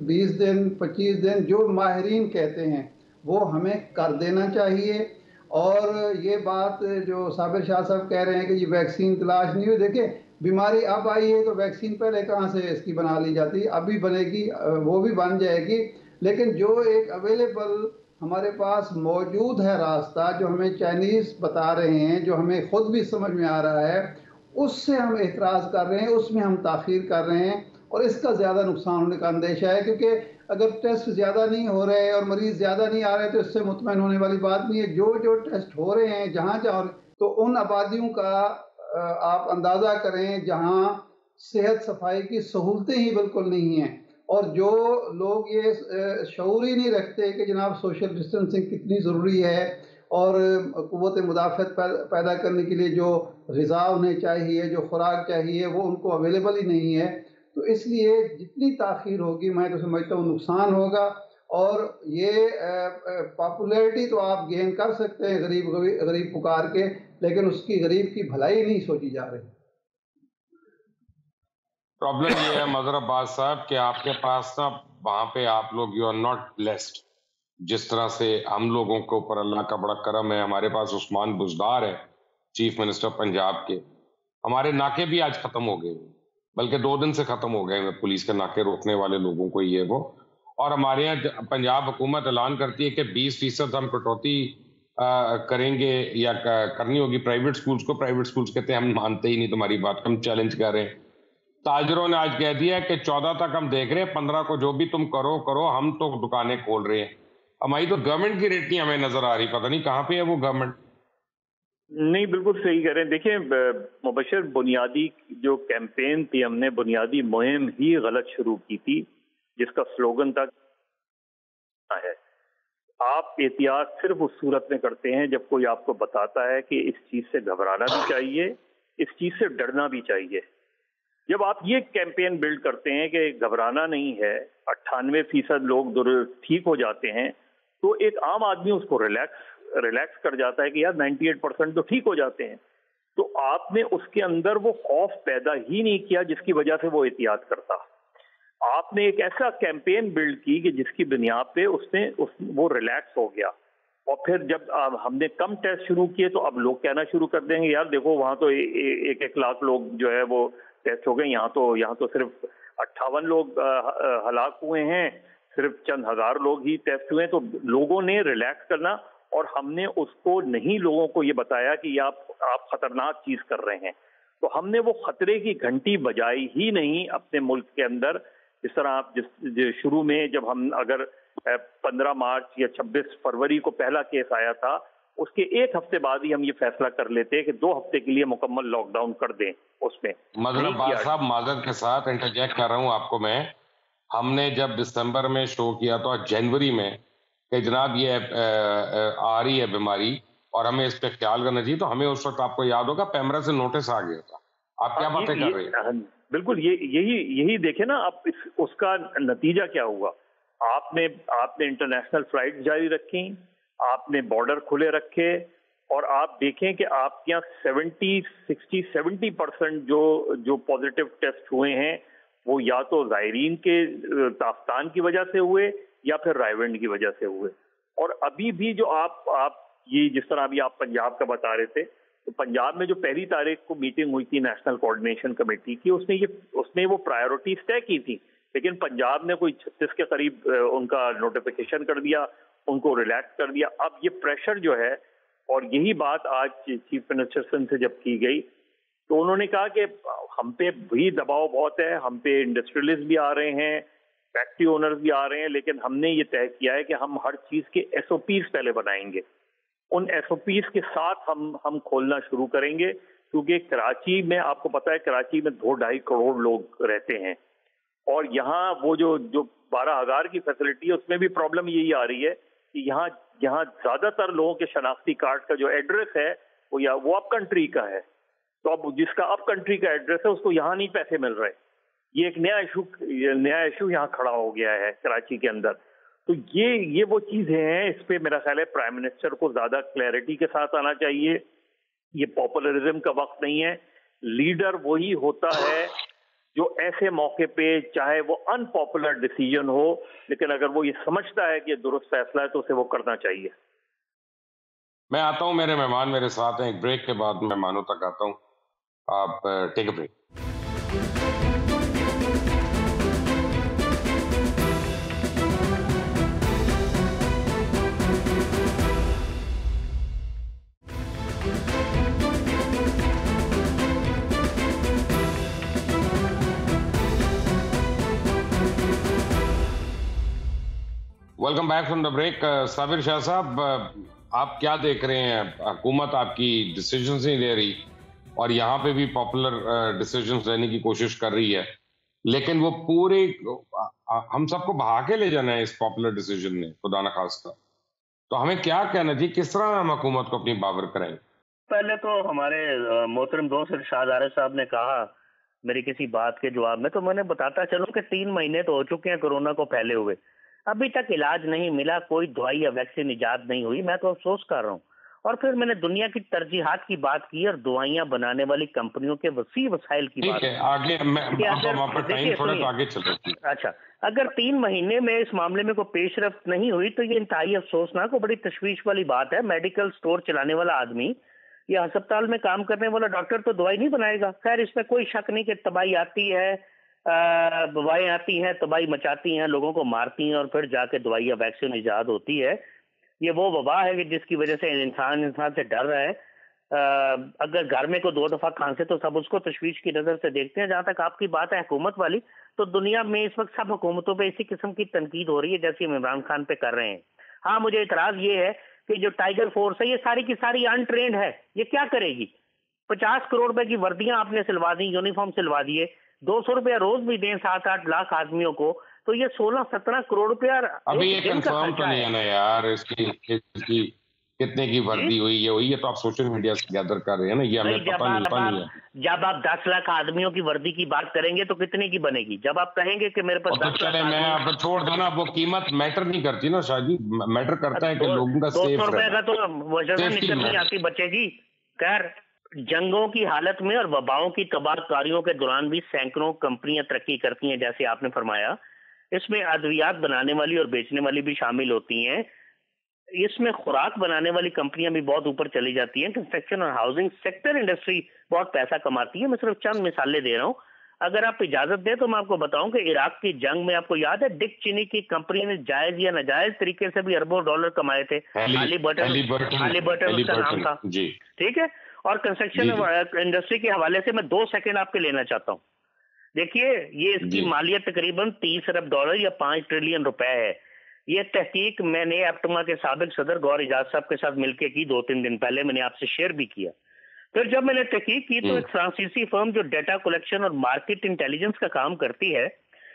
بیس دن، پچیس دن جو ماہرین کہتے ہیں، وہ ہمیں کر دینا چاہیے۔ اور یہ بات جو صابر شاہ صاحب کہہ رہے ہیں کہ یہ ویکسین تلاش نہیں ہوئی، دیکھیں بیماری اب آئی ہے تو ویکسین پہلے کہاں سے اس کی بنا لی جاتی؟ ابھی بنے گی، وہ بھی بن جائے گی۔ لیکن جو ایک اویلیبل ہمارے پاس موجود ہے راستہ، جو ہمیں چائنیز بتا رہے ہیں، جو ہمیں خود بھی سمجھ میں آ رہا ہے، اس سے ہم اعتراض کر رہے ہیں، اس میں ہم تاخیر کر رہے ہیں۔ اور اس کا زیادہ نقصان ہونے کا اندیشہ ہے، کیونکہ اگر ٹیسٹ زیادہ نہیں ہو رہے اور مریض زیادہ نہیں آ رہے تو اس سے مطمئن ہونے والی بات نہیں ہے۔ جو جو ٹیسٹ ہو رہے ہیں جہاں جہاں، تو ان آبادیوں کا آپ اندازہ کریں جہاں صحت صفائی کی سہولتیں ہی بالکل نہیں ہیں۔ اور جو لوگ یہ شعور ہی نہیں رکھتے کہ جناب سوشل ڈسٹنسنگ کتنی ضروری ہے اور قوت مدافعت پیدا کرنے کے لیے جو غذا انہیں چاہیے، جو خوراک چاہیے، وہ ان کو اویلیبل ہی نہیں ہے۔ تو اس لیے جتنی تاخیر ہوگی میں تو سمجھتا ہوں نقصان ہوگا اور یہ پاپولیرٹی تو آپ گین کر سکتے ہیں غریب غریب پکار کے، لیکن اس کی غریب کی بھلائی نہیں سوچی جا رہی۔ پرابلم یہ ہے مظہر عباس صاحب کہ آپ کے پاس نا وہاں پہ آپ لوگ یو آر ناٹ بلیسڈ جس طرح سے ہم لوگوں کے اوپر اللہ کا بڑا کرم ہے، ہمارے پاس عثمان بزدار ہے، چیف منسٹر پنجاب کے۔ ہمارے ناکے بھی آج ختم ہو گئے۔ ہیں بلکہ دو دن سے ختم ہو گئے پولیس کے ناکے روکنے والے لوگوں کو یہ وہ۔ اور ہمارے یہاں پنجاب حکومت اعلان کرتی ہے کہ بیس فیصد ہم کٹوتی کریں گے یا کرنی ہوگی پرائیویٹ سکولز کو۔ پرائیویٹ سکولز کہتے ہیں، ہم مانتے ہی نہیں تمہاری بات، ہم چیلنج کر رہے ہیں۔ تاجروں نے آج کہہ دیا کہ چودہ تک ہم دیکھ رہے ہیں، پندرہ کو جو بھی تم کرو کرو۔ ہم تو دکانیں کھول رہے ہیں۔ ہماری تو گورنمنٹ کی ریٹ نہیں ہمیں نظر آ رہی، پتہ نہیں کہاں پہ ہے وہ گورنمنٹ نہیں، بالکل صحیح کہہ رہے ہیں۔ دیکھیں مبشر بنیادی جو کیمپین تھی، ہم نے بنیادی مہم ہی غلط شروع کی تھی، جس کا سلوگن تھا۔ ہے آپ احتیاط صرف اس صورت میں کرتے ہیں جب کوئی آپ کو بتاتا ہے کہ اس چیز سے گھبرانا بھی چاہیے، اس چیز سے ڈرنا بھی چاہیے۔ جب آپ یہ کیمپین بلڈ کرتے ہیں کہ گھبرانا نہیں ہے، اٹھانوے فیصد لوگ ٹھیک ہو جاتے ہیں، تو ایک عام آدمی اس کو ریلیکس ریلیکس کر جاتا ہے کہ یار نائنٹی ایٹ پرسینٹ تو ٹھیک ہو جاتے ہیں۔ تو آپ نے اس کے اندر وہ خوف پیدا ہی نہیں کیا جس کی وجہ سے وہ احتیاط کرتا۔ آپ نے ایک ایسا کیمپین بلڈ کی کہ جس کی بنیاد پہ اس نے اس وہ ریلیکس ہو گیا۔ اور پھر جب ہم نے کم ٹیسٹ شروع کیے تو اب لوگ کہنا شروع کر دیں گے، یار دیکھو وہاں تو ایک ایک لاکھ لوگ جو ہے وہ ٹیسٹ ہو گئے۔ یہاں تو یہاں تو صرف اٹھاون لوگ ہلاک ہوئے ہیں۔ صرف چند ہزار لوگ ہی ٹیسٹ ہوئے ہیں۔ تو لوگوں نے ریلیکس کرنا اور ہم نے اس کو نہیں لوگوں کو یہ بتایا کہ آپ آپ خطرناک چیز کر رہے ہیں۔ تو ہم نے وہ خطرے کی گھنٹی بجائی ہی نہیں اپنے ملک کے اندر۔ جس طرح آپ جس شروع میں جب ہم اگر پندرہ مارچ یا چھبیس فروری کو پہلا کیس آیا تھا اس کے ایک ہفتے بعد ہی ہم یہ فیصلہ کر لیتے کہ دو ہفتے کے لیے مکمل لاک ڈاؤن کر دیں اس میں۔ مطلب صاحب معذرت کے ساتھ انٹرجیکٹ کر رہا ہوں آپ کو میں۔ ہم نے جب دسمبر میں شو کیا تو جنوری میں کہ جناب یہ آ رہی ہے بیماری اور ہمیں اس پہ خیال کرنا چاہیے تو ہمیں اس وقت آپ کو یاد ہوگا پیمرا سے نوٹس آ گیا تھا۔ آپ کیا باتیں کر رہے ہیں؟ ہاں، بالکل یہی یہی دیکھیں نا آپ اس کا نتیجہ کیا ہوا؟ آپ نے آپ نے انٹرنیشنل فلائٹ جاری رکھی آپ نے بارڈر کھلے رکھے اور آپ دیکھیں کہ آپ کے یہاں سیونٹی سکسٹی سیونٹی پرسینٹ جو جو پازیٹیو ٹیسٹ ہوئے ہیں وہ یا تو زائرین کے تافتان کی وجہ سے ہوئے یا پھر رائے کی وجہ سے ہوئے۔ اور ابھی بھی جو آپ آپ یہ جس طرح ابھی آپ پنجاب کا بتا رہے تھے، تو پنجاب میں جو پہلی تاریخ کو میٹنگ ہوئی تھی نیشنل کوآڈینیشن کمیٹی کی، اس نے یہ، اس نے وہ پرائیورٹیز طے کی تھی۔ لیکن پنجاب نے کوئی چھتیس کے قریب ان کا نوٹیفیکیشن کر دیا، ان کو ریلیکس کر دیا۔ اب یہ پریشر جو ہے، اور یہی بات آج چیف منسٹر سے جب کی گئی، تو انہوں نے کہا کہ ہم پہ بھی دباؤ بہت ہے، ہم پہ انڈسٹریلسٹ بھی آ رہے ہیں۔ فیکٹری اونرز بھی آ رہے ہیں، لیکن ہم نے یہ طے کیا ہے کہ ہم ہر چیز کے ایس او پیز پہلے بنائیں گے۔ ان ایس او پیز کے ساتھ ہم ہم کھولنا شروع کریں گے۔ کیونکہ کراچی میں آپ کو پتا ہے، کراچی میں دو ڈھائی کروڑ لوگ رہتے ہیں۔ اور یہاں وہ جو جو بارہ ہزار کی فیسلٹی ہے، اس میں بھی پرابلم یہی آ رہی ہے کہ یہاں یہاں زیادہ تر لوگوں کے شناختی کارڈ کا جو ایڈریس ہے، وہ یا، وہ اپ کنٹری کا ہے۔ تو اب جس کا اپ کنٹری کا ایڈریس ہے، اس کو یہاں نہیں پیسے مل رہے۔ یہ ایک نیا ایشو نیا ایشو یہاں کھڑا ہو گیا ہے کراچی کے اندر۔ تو یہ یہ وہ چیزیں ہیں، اس پہ میرا خیال ہے پرائم منسٹر کو زیادہ کلیئرٹی کے ساتھ آنا چاہیے۔ یہ پاپولرزم کا وقت نہیں ہے۔ لیڈر وہی ہوتا ہے جو ایسے موقع پہ چاہے وہ ان پاپولر ڈیسیجن ہو، لیکن اگر وہ یہ سمجھتا ہے کہ یہ درست فیصلہ ہے تو اسے وہ کرنا چاہیے۔ میں آتا ہوں، میرے مہمان میرے ساتھ ہیں۔ ایک بریک کے بعد مہمانوں تک آتا ہوں۔ آپ take a break welcome back from the break Sabir Shah صاحب آپ کیا دیکھ رہے ہیں؟ حکومت آپ کی ڈسیزنز نہیں دے رہی اور یہاں پہ بھی پاپولر ڈسیزنز uh, لینے کی کوشش کر رہی ہے۔ لیکن وہ پورے ہم سب کو بہا کے لے جانا ہے اس پاپولر ڈسیزن نے خدا نخواستہ۔ تو ہمیں کیا کہنا جی؟ کس طرح ہم حکومت کو اپنی باور کریں؟ پہلے تو ہمارے محترم دوست ارشاد عارف صاحب نے کہا، میری کسی بات کے جواب میں، تو میں نے بتاتا چلوں کہ تین مہینے تو ہو چکے ہیں کورونا کو پھیلے ہوئے۔ ابھی تک علاج نہیں ملا کوئی دوائی یا ویکسین ایجاد نہیں ہوئی میں تو افسوس کر رہا ہوں۔ اور پھر میں نے دنیا کی ترجیحات کی بات کی اور دوائیاں بنانے والی کمپنیوں کے وسیع وسائل کی بات اچھا اگر تین مہینے میں اس معاملے میں کوئی پیش رفت نہیں ہوئی تو یہ انتہائی افسوسناک اور بڑی تشویش والی بات ہے۔ میڈیکل سٹور چلانے والا آدمی یا ہسپتال میں کام کرنے والا ڈاکٹر تو دوائی نہیں بنائے گا۔ خیر اس میں کوئی شک نہیں کہ تباہی آتی ہے وبائیں آتی ہیں، تباہی مچاتی ہیں، لوگوں کو مارتی ہیں اور پھر جا کے دوائی یا ویکسین ایجاد ہوتی ہے۔ یہ وہ وبا ہے کہ جس کی وجہ سے انسان انسان سے ڈر رہا ہے۔ اگر گھر میں کو دو دفعہ کھانسے تو سب اس کو تشویش کی نظر سے دیکھتے ہیں۔ جہاں تک آپ کی بات ہے حکومت والی، تو دنیا میں اس وقت سب حکومتوں پہ اسی قسم کی تنقید ہو رہی ہے جیسی ہم عمران خان پہ کر رہے ہیں۔ ہاں مجھے اعتراض یہ ہے کہ جو ٹائیگر فورس ہے، یہ ساری کی ساری انٹرینڈ ہے۔ یہ کیا کرے گی؟ پچاس کروڑ روپے کی وردیاں آپ نے سلوا دی یونیفارم سلوا دیے۔ دو سو روپیہ روز بھی دیں سات آٹھ لاکھ آدمیوں کو تو یہ سولہ سترہ کروڑ روپیہ ابھی یہ کنفرم تو نہیں ہے۔ نا یار اس کی کتنے کی وردی ہوئی ہے؟ ہے تو آپ سوشل میڈیا سے گیدر کر رہے ہیں نا یہ ہمیں پتہ نہیں پتہ نہیں ہے۔ جب آپ دس لاکھ آدمیوں کی وردی کی بات کریں گے تو کتنے کی بنے گی؟ جب آپ کہیں گے کہ میرے پاس دس لاکھ میں آپ چھوڑ دینا وہ قیمت میٹر نہیں کرتی نا شاہ جی میٹر کرتا ہے کہ لوگوں کا سیف دو سو روپے کا تو وجہ نہیں آتی بچے جی خیر۔ جنگوں کی حالت میں اور وباؤں کی تباہ کاریوں کے دوران بھی سینکڑوں کمپنیاں ترقی کرتی ہیں جیسے آپ نے فرمایا اس میں ادویات بنانے والی اور بیچنے والی بھی شامل ہوتی ہیں اس میں خوراک بنانے والی کمپنیاں بھی بہت اوپر چلی جاتی ہیں کنسٹرکشن اور ہاؤسنگ سیکٹر انڈسٹری بہت پیسہ کماتی ہے میں صرف چند مثالیں دے رہا ہوں اگر آپ اجازت دیں تو میں آپ کو بتاؤں کہ عراق کی جنگ میں آپ کو یاد ہے ڈک چینی کی کمپنی نے جائز یا ناجائز طریقے سے بھی اربوں ڈالر کمائے تھے علی بٹر کا نام تھا جی۔ ٹھیک ہے اور کنسٹرکشن انڈسٹری کے حوالے سے میں دو سیکنڈ آپ کے لینا چاہتا ہوں۔ دیکھیے یہ اس کی جی۔ مالیت تقریباً تیس ارب ڈالر یا پانچ ٹریلین روپے ہے۔ یہ تحقیق میں نے ایپٹما کے سابق صدر گور اجاز صاحب کے ساتھ مل کے کی دو تین دن پہلے میں نے آپ سے شیئر بھی کیا۔ پھر جب میں نے تحقیق کی تو ایک فرانسیسی فرم جو ڈیٹا کلیکشن اور مارکیٹ انٹیلیجنس کا کام کرتی ہے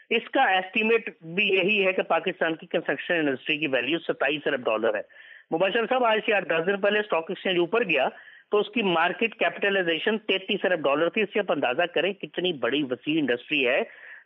اس کا ایسٹیمیٹ بھی یہی ہے کہ پاکستان کی کنسٹرکشن انڈسٹری کی ویلیو ستائیس ارب ڈالر ہے۔ مباشر صاحب آج سے آٹھ دس دن پہلے اسٹاک ایکسچینج اوپر گیا۔ تو اس کی مارکیٹ کیپٹلائزیشن تینتیس ارب ڈالر تھی۔ اس سے آپ اندازہ کریں کتنی بڑی وسیع انڈسٹری ہے۔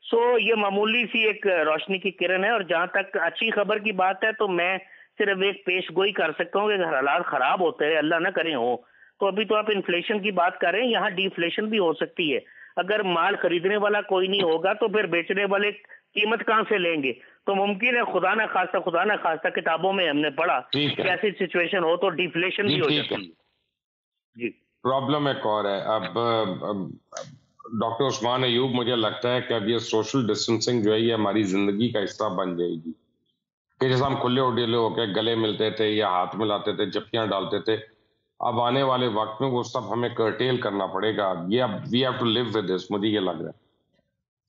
سو یہ معمولی سی ایک روشنی کی کرن ہے اور جہاں تک اچھی خبر کی بات ہے تو میں صرف ایک پیش گوئی کر سکتا ہوں کہ اگر حالات خراب ہوتے ہیں اللہ نہ کریں ہو تو ابھی تو آپ انفلیشن کی بات کر رہے ہیں یہاں ڈیفلیشن بھی ہو سکتی ہے۔ اگر مال خریدنے والا کوئی نہیں ہوگا تو پھر بیچنے والے قیمت کہاں سے لیں گے؟ تو ممکن ہے خدا نہ خاصہ خدا نہ خاصہ کتابوں میں ہم نے پڑھا کہ ایسی سچویشن ہو تو ڈیفلیشن بھی ہو جاتی ہے۔ جی جی۔ پرابلم ایک اور ہے۔ اب ڈاکٹر عثمان ایوب، مجھے لگتا ہے کہ اب یہ سوشل ڈسٹینسنگ جو ہے، یہ ہماری زندگی کا حصہ بن جائے گی۔ کہ جیسے ہم کھلے اڈیلے ہو کے گلے ملتے تھے یا ہاتھ ملاتے تھے جپیاں ڈالتے تھے، اب آنے والے وقت میں وہ سب ہمیں کرٹیل کرنا پڑے گا۔ یہ اب we have to live with this مجھے یہ لگ رہا ہے۔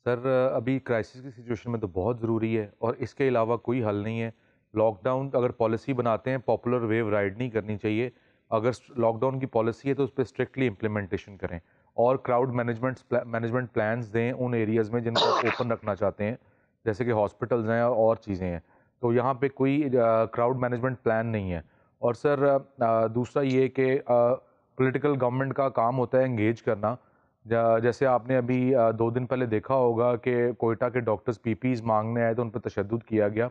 سر، ابھی کرائسس کی سچویشن میں تو بہت ضروری ہے اور اس کے علاوہ کوئی حل نہیں ہے۔ لاک ڈاؤن اگر پالیسی بناتے ہیں پاپولر ویو رائڈ نہیں کرنی چاہیے۔ اگر لاک ڈاؤن کی پالیسی ہے تو اس پہ اسٹرکٹلی امپلیمنٹیشن کریں۔ اور کراؤڈ مینجمنٹ مینجمنٹ پلانس دیں ان ایریاز میں جن کو اوپن رکھنا چاہتے ہیں، جیسے کہ ہاسپٹلز ہیں اور چیزیں ہیں۔ تو یہاں پہ کوئی کراؤڈ مینجمنٹ پلان نہیں ہے۔ اور سر دوسرا یہ کہ پولیٹیکل گورنمنٹ کا کام ہوتا ہے انگیج کرنا۔ جیسے آپ نے ابھی دو دن پہلے دیکھا ہوگا کہ کوئٹہ کے ڈاکٹرز پی پیز مانگنے آئے تو ان پہ تشدد کیا گیا۔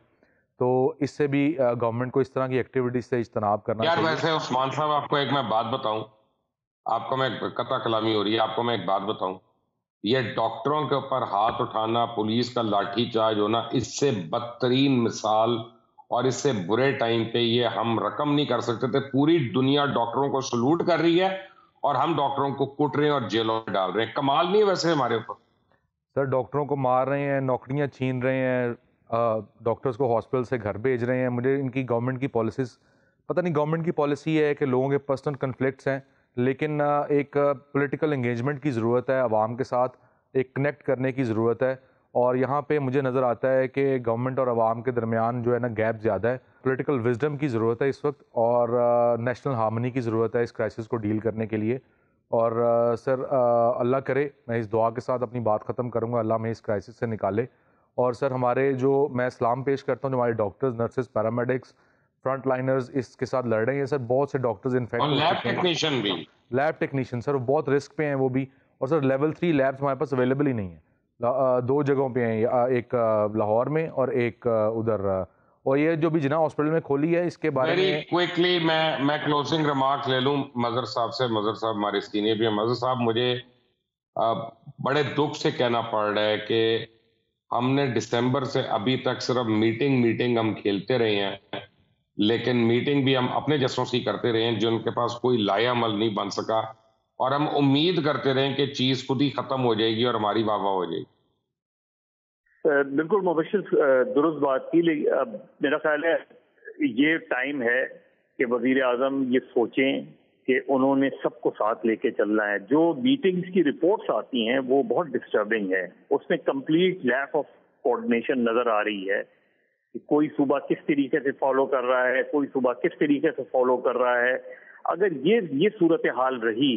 تو اس سے بھی گورنمنٹ کو اس طرح کی ایکٹیویٹیز سے اجتناب کرنا یار ویسے عثمان صاحب آپ کو ایک میں بات بتاؤں۔ آپ کو میں قطع کلامی ہو رہی ہے آپ کو میں ایک بات بتاؤں۔ یہ ڈاکٹروں کے اوپر ہاتھ اٹھانا پولیس کا لاٹھی چارج ہونا اس سے بدترین مثال اور اس سے برے ٹائم پہ یہ ہم رقم نہیں کر سکتے تھے۔ پوری دنیا ڈاکٹروں کو سلوٹ کر رہی ہے اور ہم ڈاکٹروں کو کٹ رہے ہیں اور جیلوں میں ڈال رہے ہیں۔ کمال نہیں ویسے ہمارے اوپر۔ سر ڈاکٹروں کو مار رہے ہیں نوکریاں چھین رہے ہیں ڈاکٹرز کو ہاسپٹل سے گھر بھیج رہے ہیں۔ مجھے ان کی گورنمنٹ کی پالیسیز پتہ نہیں گورنمنٹ کی پالیسی ہے کہ لوگوں کے پرسنل کنفلکٹس ہیں، لیکن ایک پولیٹیکل انگیجمنٹ کی ضرورت ہے، عوام کے ساتھ ایک کنیکٹ کرنے کی ضرورت ہے۔ اور یہاں پہ مجھے نظر آتا ہے کہ گورنمنٹ اور عوام کے درمیان جو ہے نا گیپ زیادہ ہے۔ پولیٹیکل وزڈم کی ضرورت ہے اس وقت اور نیشنل ہارمنی کی ضرورت ہے اس کرائسس کو ڈیل کرنے کے لیے۔ اور سر اللہ کرے، میں اس دعا کے ساتھ اپنی بات ختم کروں گا۔ اللہ میں اس کرائسس سے نکالے۔ اور سر ہمارے جو میں اسلام پیش کرتا ہوں جو ہمارے doctors nurses paramedics front liners اس کے ساتھ لڑ رہے ہیں سر بہت سے ڈاکٹرز ٹیکنیشین بھی۔ لیب ٹیکنیشین سر بہت رسک پہ ہیں وہ بھی۔ اور سر لیول تھری لیبس ہمارے پاس اویلیبل ہی نہیں ہیں۔ دو جگہوں پہ ہیں ایک لاہور میں اور ایک ادھر اور یہ جو بھی جناح ہاسپٹل میں کھولی ہے اس کے بارے میں کوئکلی میں میں کلوزنگ ریمارک لے لوں۔ مظہر صاحب سے مظہر صاحب ہمارے سینئر بھی ہیں۔ مظہر صاحب مجھے بڑے دکھ سے کہنا پڑ رہا ہے کہ ہم نے دسمبر سے ابھی تک صرف میٹنگ میٹنگ ہم کھیلتے رہے ہیں، لیکن میٹنگ بھی ہم اپنے جسوں سے کرتے رہے ہیں، جن کے پاس کوئی لایا عمل نہیں بن سکا۔ اور ہم امید کرتے رہیں کہ چیز خود ہی ختم ہو جائے گی اور ہماری واہ واہ ہو جائے گی۔ بالکل مبشر درست بات کی، لیکن میرا خیال ہے یہ ٹائم ہے کہ وزیر اعظم یہ سوچیں۔ کہ انہوں نے سب کو ساتھ لے کے چلنا ہے۔ جو میٹنگز کی رپورٹس آتی ہیں وہ بہت ڈسٹربنگ ہے اس میں کمپلیٹ لیک آف کوآڈینیشن نظر آ رہی ہے کہ کوئی صوبہ کس طریقے سے فالو کر رہا ہے کوئی صوبہ کس طریقے سے فالو کر رہا ہے۔ اگر یہ یہ صورتحال رہی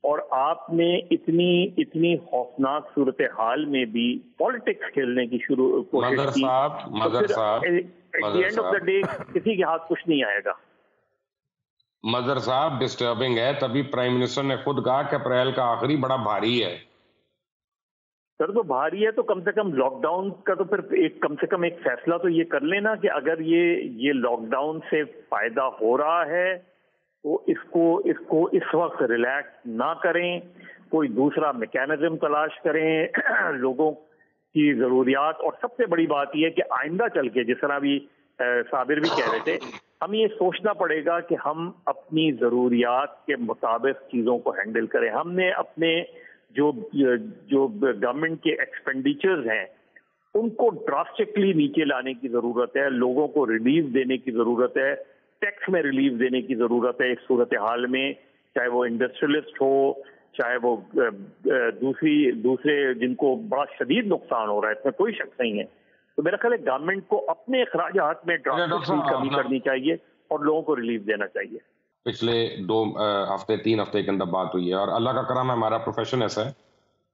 اور آپ نے اتنی اتنی خوفناک صورتحال میں بھی پالیٹکس کھیلنے کی شروع کوشش کی اینڈ آف دا ڈے کسی کے ہاتھ کچھ نہیں آئے گا۔ مدر صاحب ڈسٹربنگ ہے، تبھی پرائم منسٹر نے خود کہا کہ اپریل کا آخری بڑا بھاری ہے۔ سر تو بھاری ہے تو کم سے کم لاک ڈاؤن کا تو پھر ایک کم سے کم ایک فیصلہ تو یہ کر لینا کہ اگر یہ یہ لاک ڈاؤن سے فائدہ ہو رہا ہے تو اس کو اس کو اس وقت ریلیکس نہ کریں، کوئی دوسرا میکینزم تلاش کریں، لوگوں کی ضروریات۔ اور سب سے بڑی بات یہ ہے کہ آئندہ چل کے جس طرح بھی صابر بھی کہہ رہے تھے، ہمیں یہ سوچنا پڑے گا کہ ہم اپنی ضروریات کے مطابق چیزوں کو ہینڈل کریں۔ ہم نے اپنے جو جو گورنمنٹ کے ایکسپینڈیچرز ہیں، ان کو ڈراسٹکلی نیچے لانے کی ضرورت ہے، لوگوں کو ریلیف دینے کی ضرورت ہے ٹیکس میں ریلیف دینے کی ضرورت ہے۔ اس صورتحال میں چاہے وہ انڈسٹریلسٹ ہو، چاہے وہ دوسری، دوسرے جن کو بڑا شدید نقصان ہو رہا ہے، اس میں کوئی شک نہیں ہے۔ تو میرا خیال ہے گورنمنٹ کو اپنے اخراجات میں کمی کرنی چاہیے اور لوگوں کو ریلیف دینا چاہیے۔ پچھلے دو ہفتے تین ہفتے کے اندر بات ہوئی ہے اور اللہ کا کرم ہے ہمارا پروفیشن ایسا ہے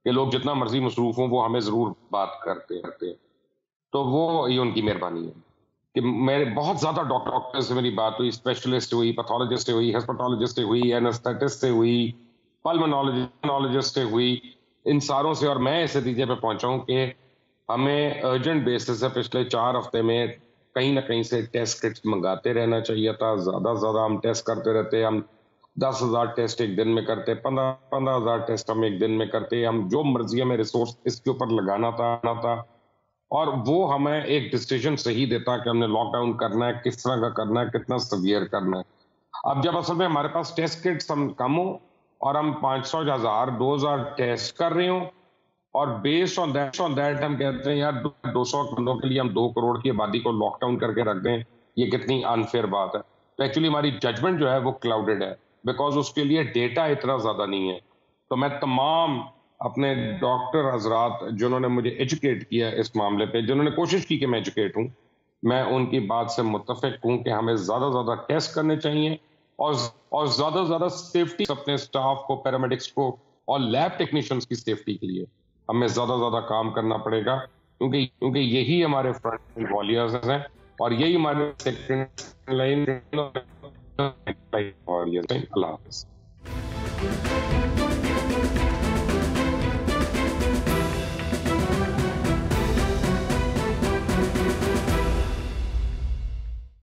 کہ لوگ جتنا مرضی مصروف ہوں وہ ہمیں ضرور بات کرتے رہتے تو وہ یہ ان کی مہربانی ہے کہ میرے بہت زیادہ ڈاکٹر سے میری بات ہوئی اسپیشلسٹ ہوئی پیتھولوجسٹ سے ہوئی ہسپٹالوجسٹ ہوئی اینستھیٹسٹ سے ہوئی پلمنالوجسٹ سے ہوئی ان ساروں سے اور میں اس نتیجے پہ پہنچا ہوں کہ ہمیں ارجنٹ بیسس سے پچھلے چار ہفتے میں کہیں نہ کہیں سے ٹیسٹ کٹس منگاتے رہنا چاہیے تھا۔ زیادہ سے زیادہ ہم ٹیسٹ کرتے رہتے، ہم دس ہزار ٹیسٹ ایک دن میں کرتے، پندرہ پندرہ ہزار ٹیسٹ ہم ایک دن میں کرتے۔ ہم جو مرضی ہمیں ریسورس اس کے اوپر لگانا تھا تھا۔ اور وہ ہمیں ایک ڈسیزن صحیح دیتا کہ ہم نے لاک ڈاؤن کرنا ہے، کس طرح کا کرنا ہے، کتنا سویئر کرنا ہے۔ اب جب اصل میں ہمارے پاس ٹیسٹ کٹس ہم کم ہوں اور ہم پانچ سو ہزار، دو ہزار ٹیسٹ کر رہے ہوں اور based on that on that ہم کہتے ہیں یار دو سو بندوں کے لیے ہم دو کروڑ کی آبادی کو لاک ڈاؤن کر کے رکھ دیں، یہ کتنی انفیئر بات ہے۔ تو ایکچولی ہماری ججمنٹ جو ہے وہ کلاؤڈیڈ ہے۔ بیکاز اس کے لیے ڈیٹا اتنا زیادہ نہیں ہے۔ تو میں تمام اپنے ڈاکٹر حضرات جنہوں نے مجھے ایجوکیٹ کیا اس معاملے پہ، جنہوں نے کوشش کی کہ میں ایجوکیٹ ہوں، میں ان کی بات سے متفق ہوں کہ ہمیں زیادہ زیادہ ٹیسٹ کرنے چاہیے۔ اور اور زیادہ زیادہ سیفٹی اپنے اسٹاف کو پیرامیڈکس کو اور لیب ٹیکنیشینس کی سیفٹی کے لیے۔ ہمیں زیادہ زیادہ کام کرنا پڑے گا، کیونکہ کیونکہ یہی ہمارے فرنٹ والیئرز ہیں اور یہی ہمارے سیکنڈ لائن اللہ حافظ۔